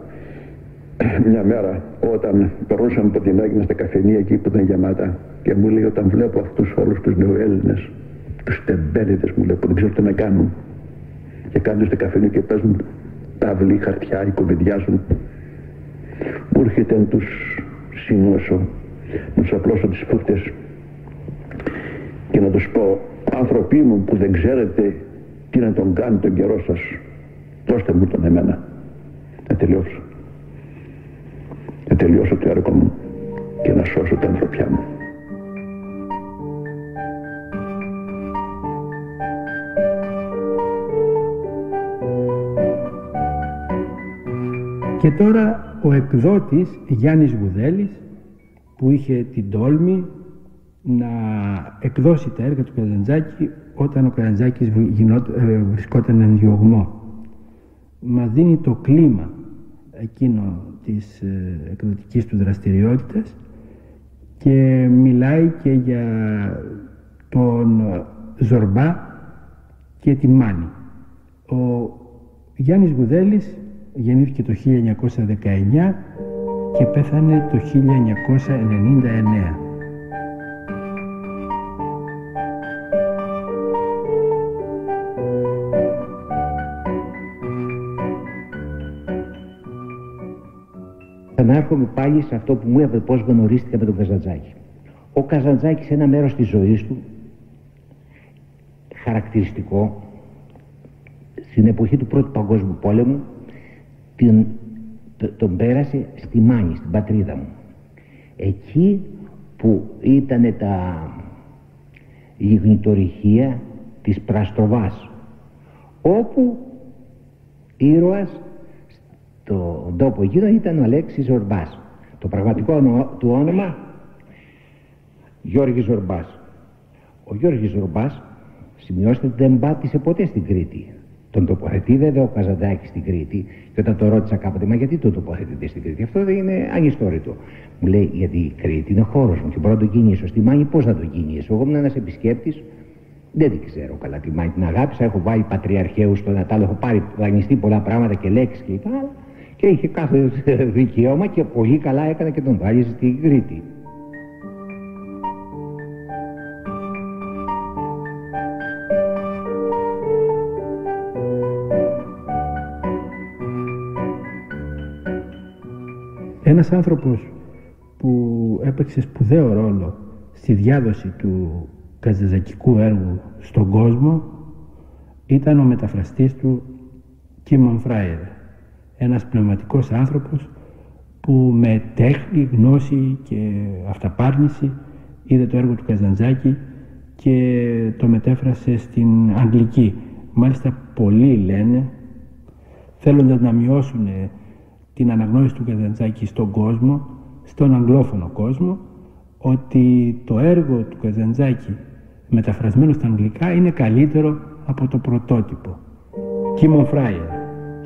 μια μέρα όταν περνούσαμε από την Έγινα στα καφενεία εκεί που ήταν γεμάτα και μου λέει όταν βλέπω αυτούς όλους τους νεοέλληνες τους τεμπέλιδες μου λέει που δεν ξέρω τι να κάνουν και κάνουν στο καφενείο και παίζουν τάβλη, χαρτιά, ή κομιδιάζουν μου έρχεται να τους συνώσω να τους απλώσω τις φούχτες και να τους πω άνθρωποι μου που δεν ξέρετε τι να τον κάνει τον καιρός σας δώστε μου τον εμένα να τελειώσω να τελειώσω το έργο μου και να σώσω την ανθρωπιά μου Και τώρα ο εκδότης Γιάννης Γουδέλης που είχε την τόλμη να εκδώσει τα έργα του Καζαντζάκη όταν ο Καζαντζάκης ε, βρισκόταν εν διωγμό. Μας δίνει το κλίμα εκείνο της ε, εκδοτικής του δραστηριότητας και μιλάει και για τον Ζορμπά και τη Μάνη. Ο Γιάννης Γουδέλης γεννήθηκε το 1919 και πέθανε το 1999. Έρχομαι πάλι σε αυτό που μου είπε πώς γνωρίστηκα με τον Καζαντζάκη. Ο Καζαντζάκης σε ένα μέρος της ζωής του χαρακτηριστικό στην εποχή του Πρώτου Παγκόσμιου Πόλεμου την, τον πέρασε στη Μάνη, στην πατρίδα μου. Εκεί που ήταν τα λιγνητορυχεία της Πραστροβάς όπου ήρωας στον τόπο γύρω ήταν ο Αλέξης Ζορμπάς. Το πραγματικό του όνομα Γιώργης Ζορμπάς. Ο Γιώργης Ζορμπάς σημειώστε ότι δεν πάτησε ποτέ στην Κρήτη. Τον τοποθετεί βέβαια ο Καζαντάκης στην Κρήτη και όταν το ρώτησα κάποτε, μα γιατί το τοποθετείτε στην Κρήτη, αυτό δεν είναι ανιστόρητο. Μου λέει, γιατί η Κρήτη είναι χώρος μου και μπορώ να το κινήσω. Στη Μάνη πώς θα το κινήσω. Εγώ ήμουν ένας επισκέπτης, δεν την ξέρω καλά τη Μάνη. Την αγάπησα, έχω βάλει πατριαρχαίου στο Νατάλ, έχω πάρει δανειστεί πολλά πράγματα και λέξεις και λοιπά. Και είχε κάθε δικαίωμα και πολύ καλά έκανε και τον βάλει στην Κρήτη. Ένας άνθρωπος που έπαιξε σπουδαίο ρόλο στη διάδοση του καζαζακικού έργου στον κόσμο ήταν ο μεταφραστής του Κίμον Φράιερ, ένας πνευματικός άνθρωπος που με τέχνη, γνώση και αυταπάρνηση είδε το έργο του Καζαντζάκη και το μετέφρασε στην Αγγλική. Μάλιστα πολλοί λένε, θέλοντας να μειώσουν την αναγνώριση του Καζαντζάκη στον κόσμο, στον αγγλόφωνο κόσμο, ότι το έργο του Καζαντζάκη μεταφρασμένο στα αγγλικά είναι καλύτερο από το πρωτότυπο. Κίμον Φράιερ,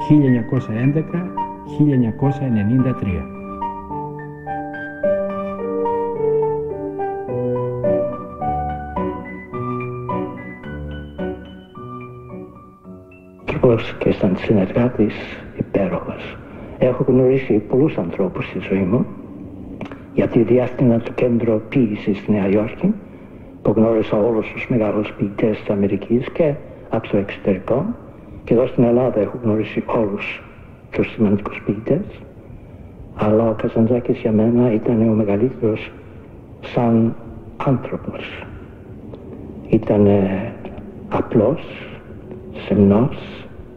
1911-1993. και σαν συνεργάτης υπέροχος. Έχω γνωρίσει πολλούς ανθρώπους στη ζωή μου γιατί διάστηνα το κέντρο ποιήσης στη Νέα Υόρκη που γνώρισα όλους τους μεγάλους ποιητές της Αμερικής και από το εξωτερικό και εδώ στην Ελλάδα έχω γνωρίσει όλους τους σημαντικούς ποιητές αλλά ο Καζαντζάκης για μένα ήταν ο μεγαλύτερος σαν άνθρωπος. Ήταν απλός, σεμνός,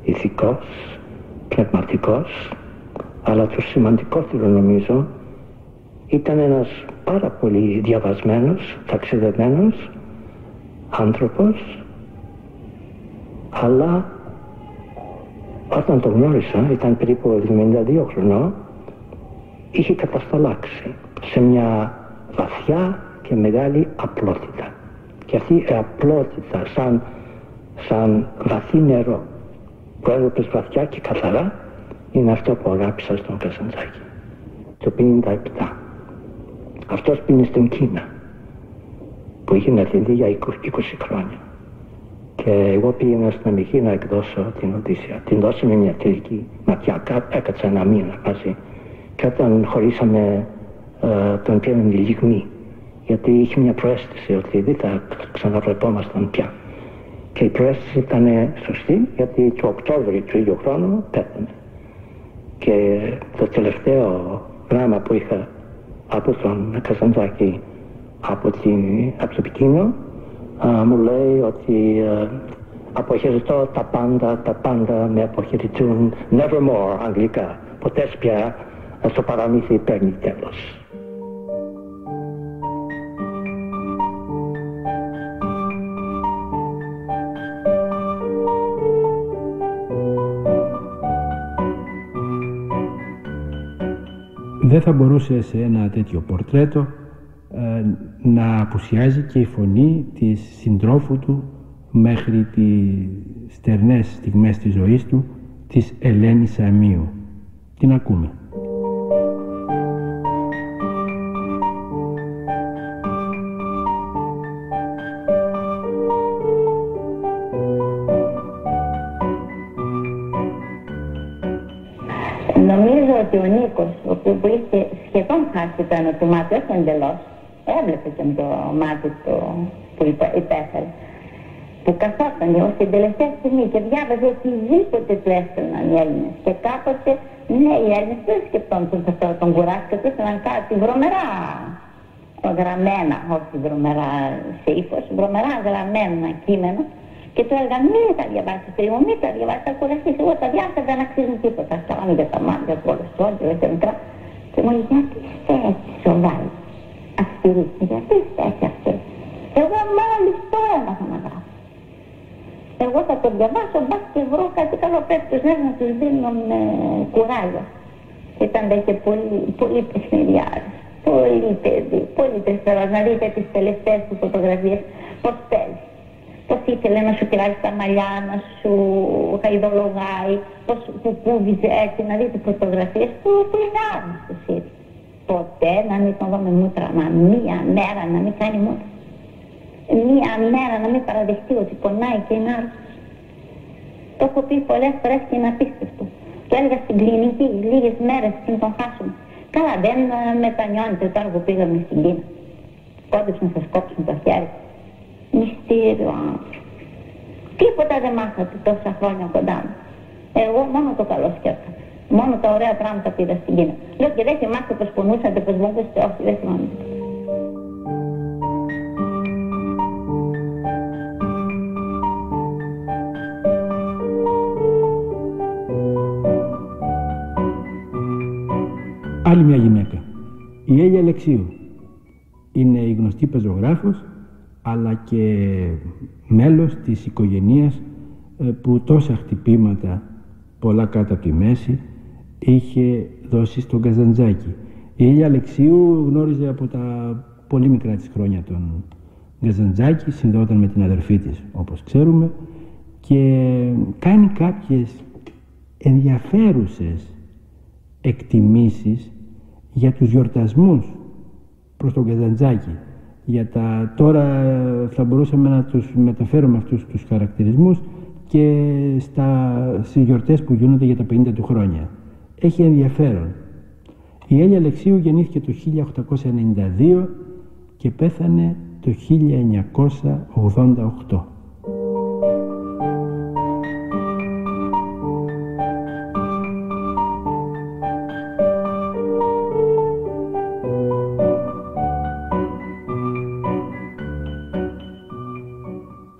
ηθικός, πνευματικός αλλά το σημαντικότερο νομίζω ήταν ένας πάρα πολύ διαβασμένος, ταξιδεμένος άνθρωπος αλλά όταν τον γνώρισα ήταν περίπου 72 χρονών είχε κατασταλάξει σε μια βαθιά και μεγάλη απλότητα και αυτή η απλότητα σαν, σαν βαθύ νερό που έβλεπες βαθιά και καθαρά είναι αυτό που αγάπησα στον Καζαντζάκη. Το 57. Αυτός πήγε στην Κίνα που είχε να δει για 20 χρόνια. Και εγώ πήγαινα στην Αμυχή να εκδώσω την Οδύσσια. Την δώσαμε μια τελική ματιά. Έκατσα ένα μήνα μαζί. Και όταν χωρίσαμε ε, τον πήραμε λιγμή. Γιατί είχε μια προέστηση ότι δεν θα ξαναβλεπόμασταν πια. Και η προέστηση ήταν σωστή γιατί το Οκτώβριο του ίδιου χρόνου πέθανε. Και το τελευταίο γράμμα που είχα από τον Καζαντζάκη από, την, από το Πεκίνο μου λέει ότι αποχαιρετώ τα πάντα, τα πάντα με αποχαιρετούν nevermore αγγλικά. Ποτέ πια στο παραμύθι παίρνει τέλος. δεν θα μπορούσε σε ένα τέτοιο πορτρέτο ε, να απουσιάζει και η φωνή της συντρόφου του μέχρι τις στερνές στιγμές της ζωής του της Ελένης Αμίου. Την ακούμε. ότι ο Νίκος, ο οποίος που είχε σχεδόν χάσει το ένα του μάτι, όχι εντελώς, έβλεπε και με το μάτι του που υπέφερε, που καθόταν ως την τελευταία στιγμή και διάβαζε οτιδήποτε του έστελναν οι Έλληνες. Και κάποτε, ναι, οι Έλληνες δεν σκεφτόντουσαν αυτό τον κουράσι και τους έστελναν κάτι βρωμερά γραμμένα, όχι βρωμερά σε ύφος, βρωμερά γραμμένα κείμενα και του έλεγαν μη τα διαβάσεις τρίμω, μη τα διαβάσεις, θα κουραστείς. Εγώ τα διάβασα δεν αξίζουν τίποτα. Αυτό άνοιγε τα μάτια του όλες όλες και μικρά. Και μου λέει γιατί είστε έτσι σοβαροί. Αυστηροί, γιατί είστε έτσι αυτοί. Εγώ μόλις τώρα έμαθα να γράφω. Εγώ θα το διαβάσω, μπας και βρω κάτι καλό πρέπει τους νέους να τους δίνω με κουράγιο. Ήταν είχε πολύ, πολύ παιχνιδιάρες. Πολύ παιδί, πολύ τεσσερός. Να δείτε τις τελευταίες του φωτογραφίες πώς παίζει πώς ήθελε να σου πειράζει τα μαλλιά, να σου χαϊδολογάει, πώς που κούβιζε έτσι, να δείτε φωτογραφίες που, που είναι άρρωστος έτσι. Ποτέ να μην τον δω με μούτρα, μα μία μέρα να μην κάνει μούτρα. Μία μέρα να μην παραδεχτεί ότι πονάει και είναι άρρωστος. Το έχω πει πολλές φορές και είναι απίστευτο. Το έλεγα στην κλινική λίγες μέρες πριν τον χάσουμε. Καλά δεν μετανιώνεται τώρα που πήγαμε στην Κίνα. Κόντεψε να σας κόψουν το χέρι μυστήριο άνθρωπο. Τίποτα δεν μάθατε τόσα χρόνια κοντά μου. Εγώ μόνο το καλό σκέφτομαι. Μόνο τα ωραία πράγματα πήρα στην Κίνα. Λέω και δεν θυμάστε πως πονούσατε, πως μου όχι, δεν θυμάμαι. Άλλη μια γυναίκα. Η Έλια Αλεξίου. Είναι η γνωστή πεζογράφος αλλά και μέλος της οικογένειας ε, που τόσα χτυπήματα, πολλά κάτω από τη μέση, είχε δώσει στον Καζαντζάκη. Η Ήλια Αλεξίου γνώριζε από τα πολύ μικρά της χρόνια τον Καζαντζάκη, συνδόταν με την αδερφή της όπως ξέρουμε και κάνει κάποιες ενδιαφέρουσες εκτιμήσεις για τους γιορτασμούς προς τον Καζαντζάκη για τα τώρα θα μπορούσαμε να τους μεταφέρουμε αυτούς τους χαρακτηρισμούς και στα, στις που γίνονται για τα 50 του χρόνια. Έχει ενδιαφέρον. Η Έλια Αλεξίου γεννήθηκε το 1892 και πέθανε το 1988.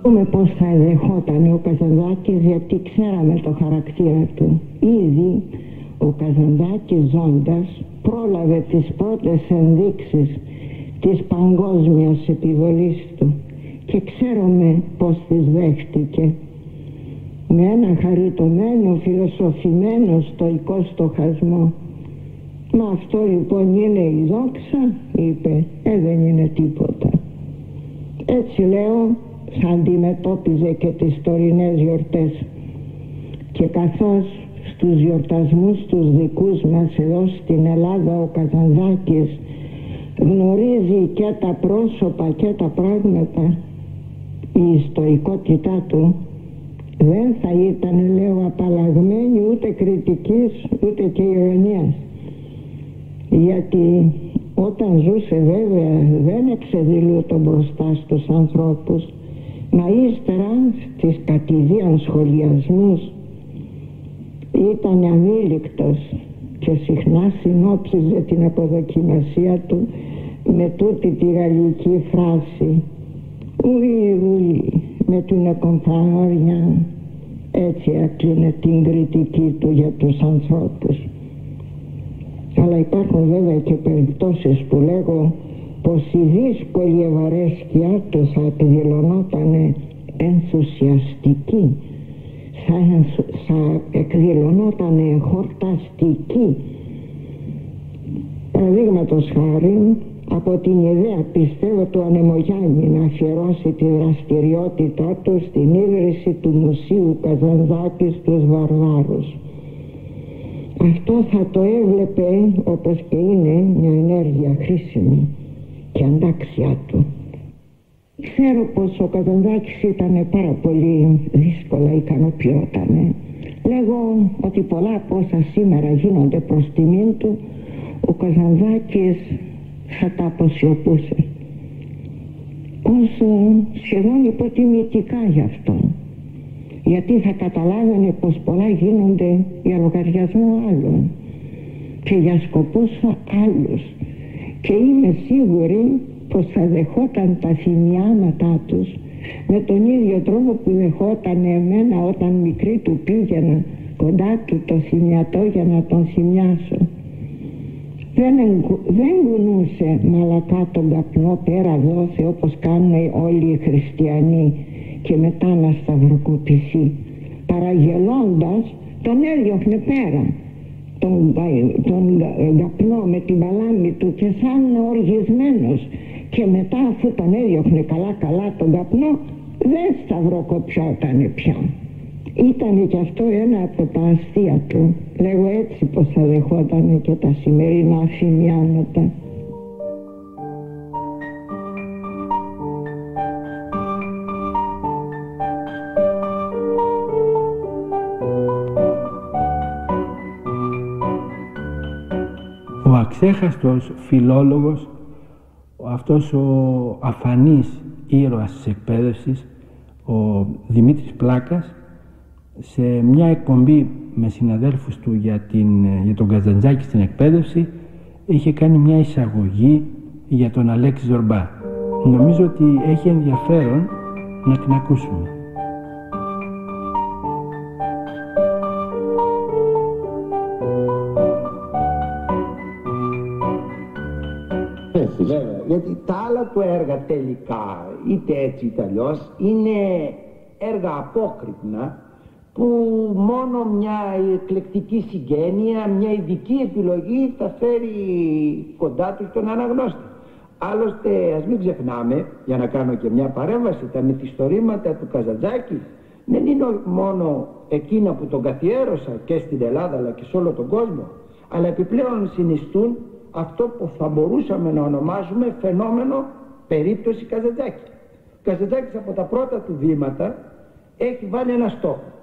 πούμε πώς θα δεχόταν ο Καζαντάκης γιατί ξέραμε το χαρακτήρα του. Ήδη ο Καζαντάκης ζώντας πρόλαβε τις πρώτες ενδείξεις της παγκόσμιας επιβολής του και ξέρουμε πώς τις δέχτηκε. Με ένα χαριτωμένο, φιλοσοφημένο στοικό στοχασμό. Μα αυτό λοιπόν είναι η δόξα, είπε, ε δεν είναι τίποτα. Έτσι λέω θα αντιμετώπιζε και τις τωρινές γιορτές και καθώς στους γιορτασμούς τους δικούς μας εδώ στην Ελλάδα ο Καζανδάκης γνωρίζει και τα πρόσωπα και τα πράγματα. Η ιστορικότητά του δεν θα ήταν λέω απαλλαγμένη ούτε κριτικής ούτε και ηρωνίας. Γιατί όταν ζούσε βέβαια δεν εξεδηλούταν μπροστά στους ανθρώπους Μα ύστερα στις κατηδίαν σχολιασμούς ήταν αμήλικτος και συχνά συνόψιζε την αποδοκιμασία του με τούτη τη γαλλική φράση «Ουι, ουι, με την εκομφανόρια έτσι έκλεινε την κριτική του για τους ανθρώπους. Αλλά υπάρχουν βέβαια και περιπτώσεις που λέγω πως η δύσκολη ευαρέσκειά τους θα εκδηλωνόταν ενθουσιαστική θα, θα εκδηλωνόταν χορταστική παραδείγματος χάρη από την ιδέα πιστεύω του Ανεμογιάννη να αφιερώσει τη δραστηριότητά του στην ίδρυση του Μουσείου Καζανδάκης στους Βαρβάρους. Αυτό θα το έβλεπε όπως και είναι μια ενέργεια χρήσιμη και αντάξια του. Ξέρω πως ο Καζανδάκης ήταν πάρα πολύ δύσκολα ικανοποιότανε. Λέγω ότι πολλά από όσα σήμερα γίνονται προς τιμήν του ο Καζανδάκης θα τα αποσιωπούσε. Όσο σχεδόν υποτιμητικά γι' αυτό. Γιατί θα καταλάβαινε πως πολλά γίνονται για λογαριασμό άλλων και για σκοπούς άλλους. Και είμαι σίγουρη πως θα δεχόταν τα θυμιάματά τους με τον ίδιο τρόπο που δεχόταν εμένα όταν μικρή του πήγαινα κοντά του το θυμιατό για να τον θυμιάσω δεν, δεν κουνούσε μαλακά τον καπνό πέρα δόθε όπως κάνουν όλοι οι χριστιανοί και μετά να σταυροκοπηθεί παραγελώντας τον έδιωχνε πέρα τον, τον καπνό με την παλάμη του και σαν οργισμένος και μετά αφού τον έδιωχνε καλά καλά τον καπνό δεν σταυροκοπιότανε πια ήταν και αυτό ένα από τα αστεία του. Λέγω έτσι πως θα δεχόταν και τα σημερινά θυμιάνωτα. Ο αξέχαστος φιλόλογος, αυτός ο αφανής ήρωας της εκπαίδευσης, ο Δημήτρης Πλάκας, σε μια εκπομπή με συναδέλφους του για, την, για τον Καζαντζάκη στην εκπαίδευση είχε κάνει μια εισαγωγή για τον Αλέξη Ζορμπά. Νομίζω ότι έχει ενδιαφέρον να την ακούσουμε. Του έργα τελικά, είτε έτσι είτε αλλιώς, είναι έργα απόκρυπνα που μόνο μια εκλεκτική συγγένεια, μια ειδική επιλογή θα φέρει κοντά τους τον αναγνώστη. Άλλωστε ας μην ξεχνάμε, για να κάνω και μια παρέμβαση, τα μυθιστορήματα του Καζαντζάκη δεν είναι μόνο εκείνα που τον καθιέρωσαν και στην Ελλάδα αλλά και σε όλο τον κόσμο, αλλά επιπλέον συνιστούν αυτό που θα μπορούσαμε να ονομάζουμε φαινόμενο περίπτωση Καζαντζάκη. Ο Καζαντζάκης από τα πρώτα του βήματα έχει βάλει ένα στόχο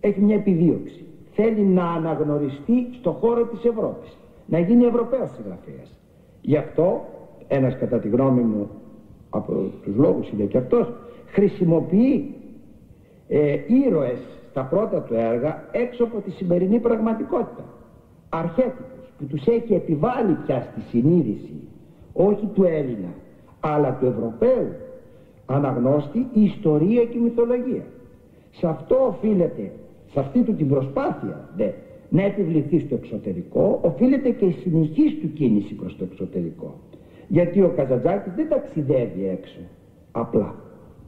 έχει μια επιδίωξη. Θέλει να αναγνωριστεί στο χώρο της Ευρώπης. Να γίνει Ευρωπαίος συγγραφέας. Γι' αυτό, ένας κατά τη γνώμη μου, από τους λόγους είναι και αυτός, χρησιμοποιεί ε, ήρωες στα πρώτα του έργα έξω από τη σημερινή πραγματικότητα. Αρχέτυπους που τους έχει επιβάλει πια στη συνείδηση όχι του Έλληνα αλλά του Ευρωπαίου αναγνώστη η ιστορία και η μυθολογία. Σε αυτό οφείλεται σε αυτή του την προσπάθεια δε, να επιβληθεί στο εξωτερικό οφείλεται και η συνεχής του κίνηση προς το εξωτερικό γιατί ο Καζαντζάκης δεν ταξιδεύει έξω απλά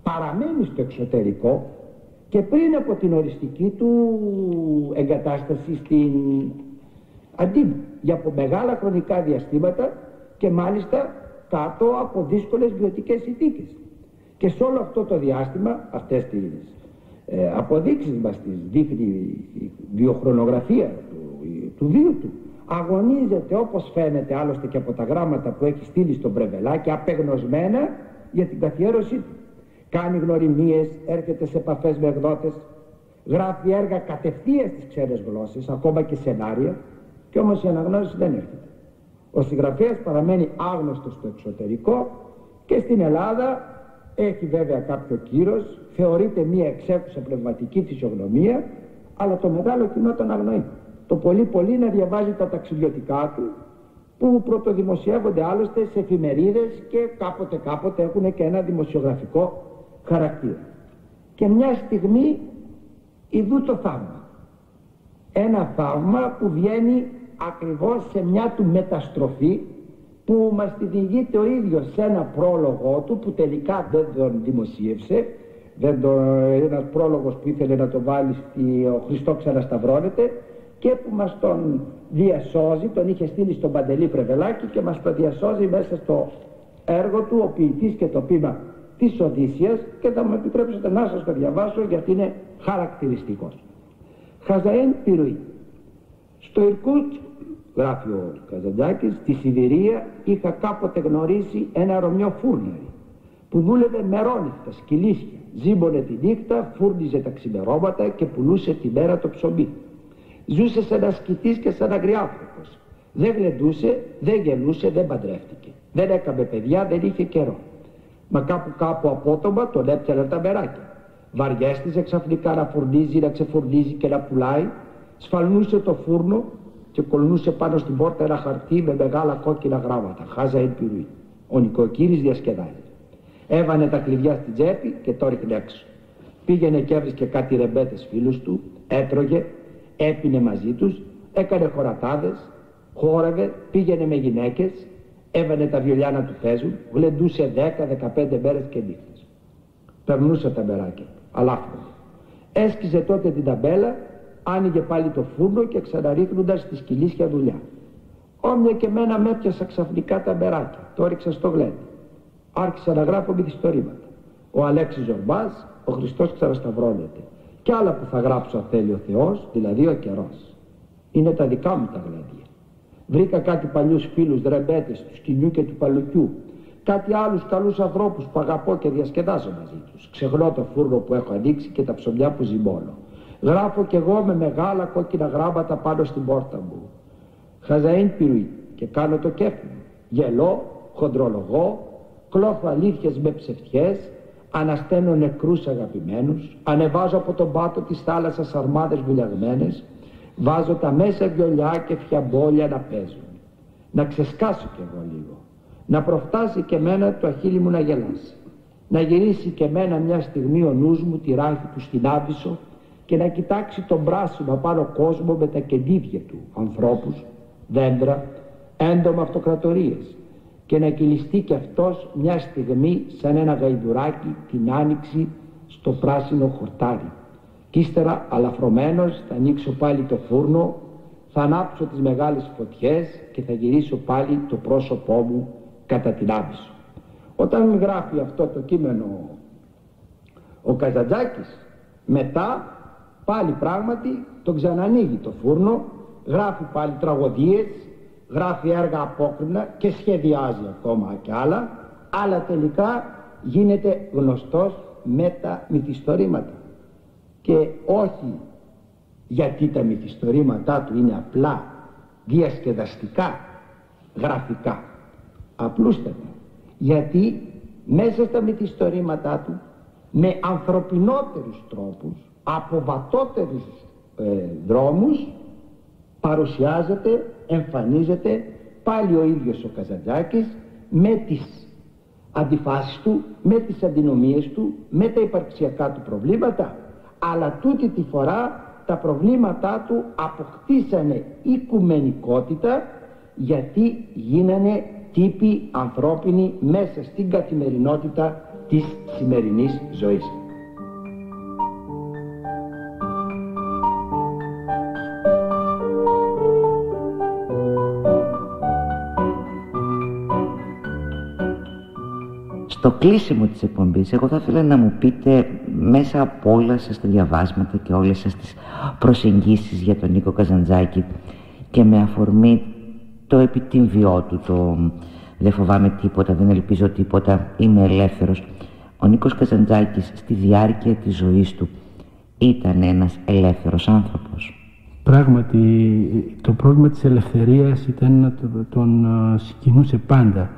παραμένει στο εξωτερικό και πριν από την οριστική του εγκατάσταση στην Αντίνα για από μεγάλα χρονικά διαστήματα και μάλιστα κάτω από δύσκολες βιωτικές συνθήκες. Και σε όλο αυτό το διάστημα, αυτές τις ε, αποδείξεις μας τις δείχνει η βιοχρονογραφία του, του βίου του αγωνίζεται όπως φαίνεται άλλωστε και από τα γράμματα που έχει στείλει στον Πρεβελάκη απεγνωσμένα για την καθιέρωσή του κάνει γνωριμίες, έρχεται σε επαφές με εκδότες γράφει έργα κατευθείαν στις ξένες γλώσσες ακόμα και σενάρια και όμως η αναγνώριση δεν έρχεται ο συγγραφέας παραμένει άγνωστος στο εξωτερικό και στην Ελλάδα έχει βέβαια κάποιο κύρος, θεωρείται μια εξέχουσα πνευματική φυσιογνωμία, αλλά το μεγάλο κοινό τον αγνοεί. Το πολύ πολύ να διαβάζει τα ταξιδιωτικά του, που πρωτοδημοσιεύονται άλλωστε σε εφημερίδες και κάποτε κάποτε έχουν και ένα δημοσιογραφικό χαρακτήρα. Και μια στιγμή ειδού το θαύμα. Ένα θαύμα που βγαίνει ακριβώς σε μια του μεταστροφή που μας τη διηγείται ο ίδιος σε ένα πρόλογο του που τελικά δεν τον δημοσίευσε δεν το, ένας πρόλογος που ήθελε να το βάλει στη, ο Χριστός ξανασταυρώνεται και που μας τον διασώζει, τον είχε στείλει στον Παντελή Πρεβελάκη και μας το διασώζει μέσα στο έργο του ο ποιητής και το πείμα της Οδύσσιας και θα μου επιτρέψετε να σας το διαβάσω γιατί είναι χαρακτηριστικός. Χαζαέν Πυρουή. Στο Ιρκούτ, γράφει ο Καζαντζάκης, στη Σιβηρία είχα κάποτε γνωρίσει ένα Ρωμιό φούρναρι που δούλευε μερόνυχτα, σκυλίσια, ζύμπονε τη νύχτα, φούρνιζε τα ξημερώματα και πουλούσε τη μέρα το ψωμί. Ζούσε σαν ασκητής και σαν αγριάνθρωπος. Δεν γλεντούσε, δεν γελούσε, δεν παντρεύτηκε. Δεν έκαμε παιδιά, δεν είχε καιρό. Μα κάπου κάπου απότομα τον έπιαναν τα μεράκια. Βαριέστησε ξαφνικά να φουρνίζει, να ξεφουρνίζει και να πουλάει. Σφαλνούσε το φούρνο και κολνούσε πάνω στην πόρτα ένα χαρτί με μεγάλα κόκκινα γράμματα. Χάζα εν πυρουή. Ο νοικοκύρης διασκεδάζει. Έβανε τα κλειδιά στην τσέπη και το ρίχνε έξω. Πήγαινε και έβρισκε κάτι ρεμπέτες φίλους του, έτρωγε, έπινε μαζί τους, έκανε χωρατάδες, χόρευε, πήγαινε με γυναίκες, έβανε τα βιολιά να του παίζουν, γλεντούσε 10-15 μέρες και νύχτες. Περνούσε τα μπεράκια, αλάφρονο. Έσκιζε τότε την ταμπέλα, άνοιγε πάλι το φούρνο και ξαναρίχνοντας τη σκυλίσια δουλειά. Όμοια και μένα με έπιασα ξαφνικά τα μπεράκια, το έριξα στο γλέντι άρχισα να γράφω μυθιστορήματα. Ο Αλέξης Ζορμπάς, ο Χριστός ξανασταυρώνεται. Και άλλα που θα γράψω αν θέλει ο Θεός, δηλαδή ο καιρός. Είναι τα δικά μου τα γλέντια. Βρήκα κάτι παλιούς φίλους δρεμπέτες του σκηνιού και του παλουκιού. Κάτι άλλους καλούς ανθρώπους που αγαπώ και διασκεδάζω μαζί τους. Ξεχνώ το φούρνο που έχω ανοίξει και τα ψωμιά που ζυμώνω. Γράφω κι εγώ με μεγάλα κόκκινα γράμματα πάνω στην πόρτα μου. Χαζαΐν πυρουή και κάνω το κέφι μου. Γελώ, χοντρολογώ, κλώθω αλήθειες με ψευτιές, ανασταίνω νεκρούς αγαπημένους, ανεβάζω από τον πάτο της θάλασσας αρμάδες βουλιαγμένες, βάζω τα μέσα βιολιά και φιαμπόλια να παίζουν. Να ξεσκάσω κι εγώ λίγο, να προφτάσει και μένα το αχίλι μου να γελάσει, να γυρίσει και μένα μια στιγμή ο νους μου τη ράχη του στην Άβυσσο και να κοιτάξει τον πράσινο πάνω κόσμο με τα κεντίδια του, ανθρώπους, δέντρα, έντομα αυτοκρατορίες, και να κυλιστεί κι αυτός μια στιγμή σαν ένα γαϊδουράκι την άνοιξη στο πράσινο χορτάρι. Κι ύστερα αλαφρωμένος θα ανοίξω πάλι το φούρνο, θα ανάψω τις μεγάλες φωτιές και θα γυρίσω πάλι το πρόσωπό μου κατά την άβυσο. Όταν γράφει αυτό το κείμενο ο Καζαντζάκης, μετά πάλι πράγματι τον ξανανοίγει το φούρνο, γράφει πάλι τραγωδίες, γράφει έργα απόκρινα και σχεδιάζει ακόμα και άλλα αλλά τελικά γίνεται γνωστός με τα μυθιστορήματα. Και όχι γιατί τα μυθιστορήματά του είναι απλά διασκεδαστικά γραφικά απλούστατα. Γιατί μέσα στα μυθιστορήματά του με ανθρωπινότερους τρόπους αποβατότερους ε, δρόμους παρουσιάζεται, εμφανίζεται πάλι ο ίδιος ο Καζαντζάκης με τις αντιφάσεις του, με τις αντινομίες του, με τα υπαρξιακά του προβλήματα, αλλά τούτη τη φορά τα προβλήματά του αποκτήσανε οικουμενικότητα γιατί γίνανε τύποι ανθρώπινοι μέσα στην καθημερινότητα της σημερινής ζωής. Στο κλείσιμο της εκπομπής εγώ θα ήθελα να μου πείτε μέσα από όλα σας τα διαβάσματα και όλες σας τις προσεγγίσεις για τον Νίκο Καζαντζάκη και με αφορμή το επιτυμβιό του, το δεν φοβάμαι τίποτα, δεν ελπίζω τίποτα, είμαι ελεύθερος. Ο Νίκος Καζαντζάκης στη διάρκεια της ζωής του ήταν ένας ελεύθερος άνθρωπος. Πράγματι το πρόβλημα της ελευθερίας ήταν να τον συγκινούσε πάντα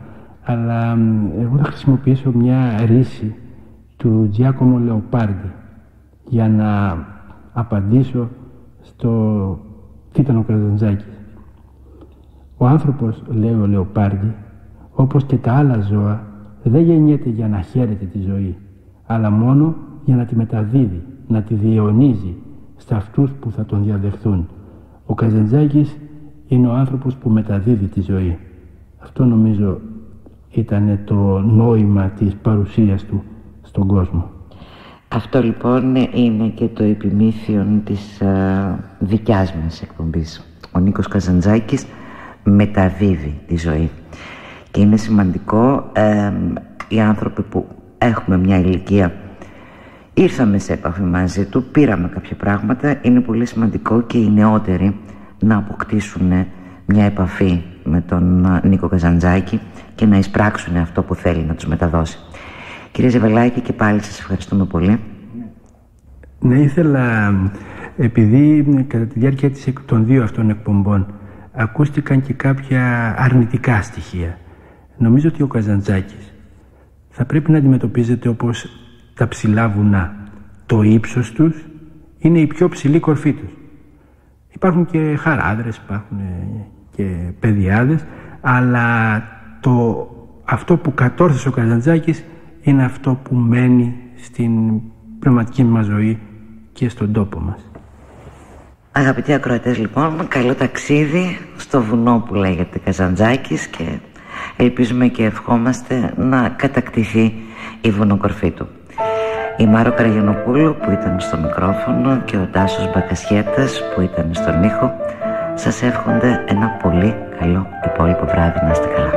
αλλά εγώ θα χρησιμοποιήσω μια ρίση του Τζιάκομο Λεοπάρντι για να απαντήσω στο τι ήταν ο Καζαντζάκης. Ο άνθρωπος, λέει ο Λεοπάρντι, όπως και τα άλλα ζώα, δεν γεννιέται για να χαίρεται τη ζωή, αλλά μόνο για να τη μεταδίδει, να τη διαιωνίζει σε αυτούς που θα τον διαδεχθούν. Ο Καζαντζάκης είναι ο άνθρωπος που μεταδίδει τη ζωή. Αυτό νομίζω ήταν το νόημα της παρουσίας του στον κόσμο. Αυτό λοιπόν είναι και το επιμήθειο της α, δικιάς μας εκπομπής. Ο Νίκος Καζαντζάκης μεταδίδει τη ζωή. Και είναι σημαντικό οι άνθρωποι που έχουμε μια ηλικία ήρθαμε σε επαφή μαζί του, πήραμε κάποια πράγματα. Είναι πολύ σημαντικό και οι νεότεροι να αποκτήσουν μια επαφή με τον Νίκο Καζαντζάκη και να εισπράξουν αυτό που θέλει να τους μεταδώσει. Κύριε Ζεβελάκη και πάλι σας ευχαριστούμε πολύ. Ναι, ήθελα, επειδή κατά τη διάρκεια των δύο αυτών εκπομπών ακούστηκαν και κάποια αρνητικά στοιχεία. Νομίζω ότι ο Καζαντζάκης θα πρέπει να αντιμετωπίζεται όπως τα ψηλά βουνά. Το ύψος τους είναι η πιο ψηλή κορφή τους. Υπάρχουν και χαράδρες, υπάρχουν και παιδιάδες, αλλά το, αυτό που κατόρθωσε ο Καζαντζάκης είναι αυτό που μένει στην πνευματική μας ζωή και στον τόπο μας. Αγαπητοί ακροατές λοιπόν, καλό ταξίδι στο βουνό που λέγεται Καζαντζάκης και ελπίζουμε και ευχόμαστε να κατακτηθεί η βουνοκορφή του. Η Μάρο Καραγιανοπούλου που ήταν στο μικρόφωνο και ο Τάσος Μπακασιέτας που ήταν στον ήχο σας εύχονται ένα πολύ καλό υπόλοιπο βράδυ να είστε καλά.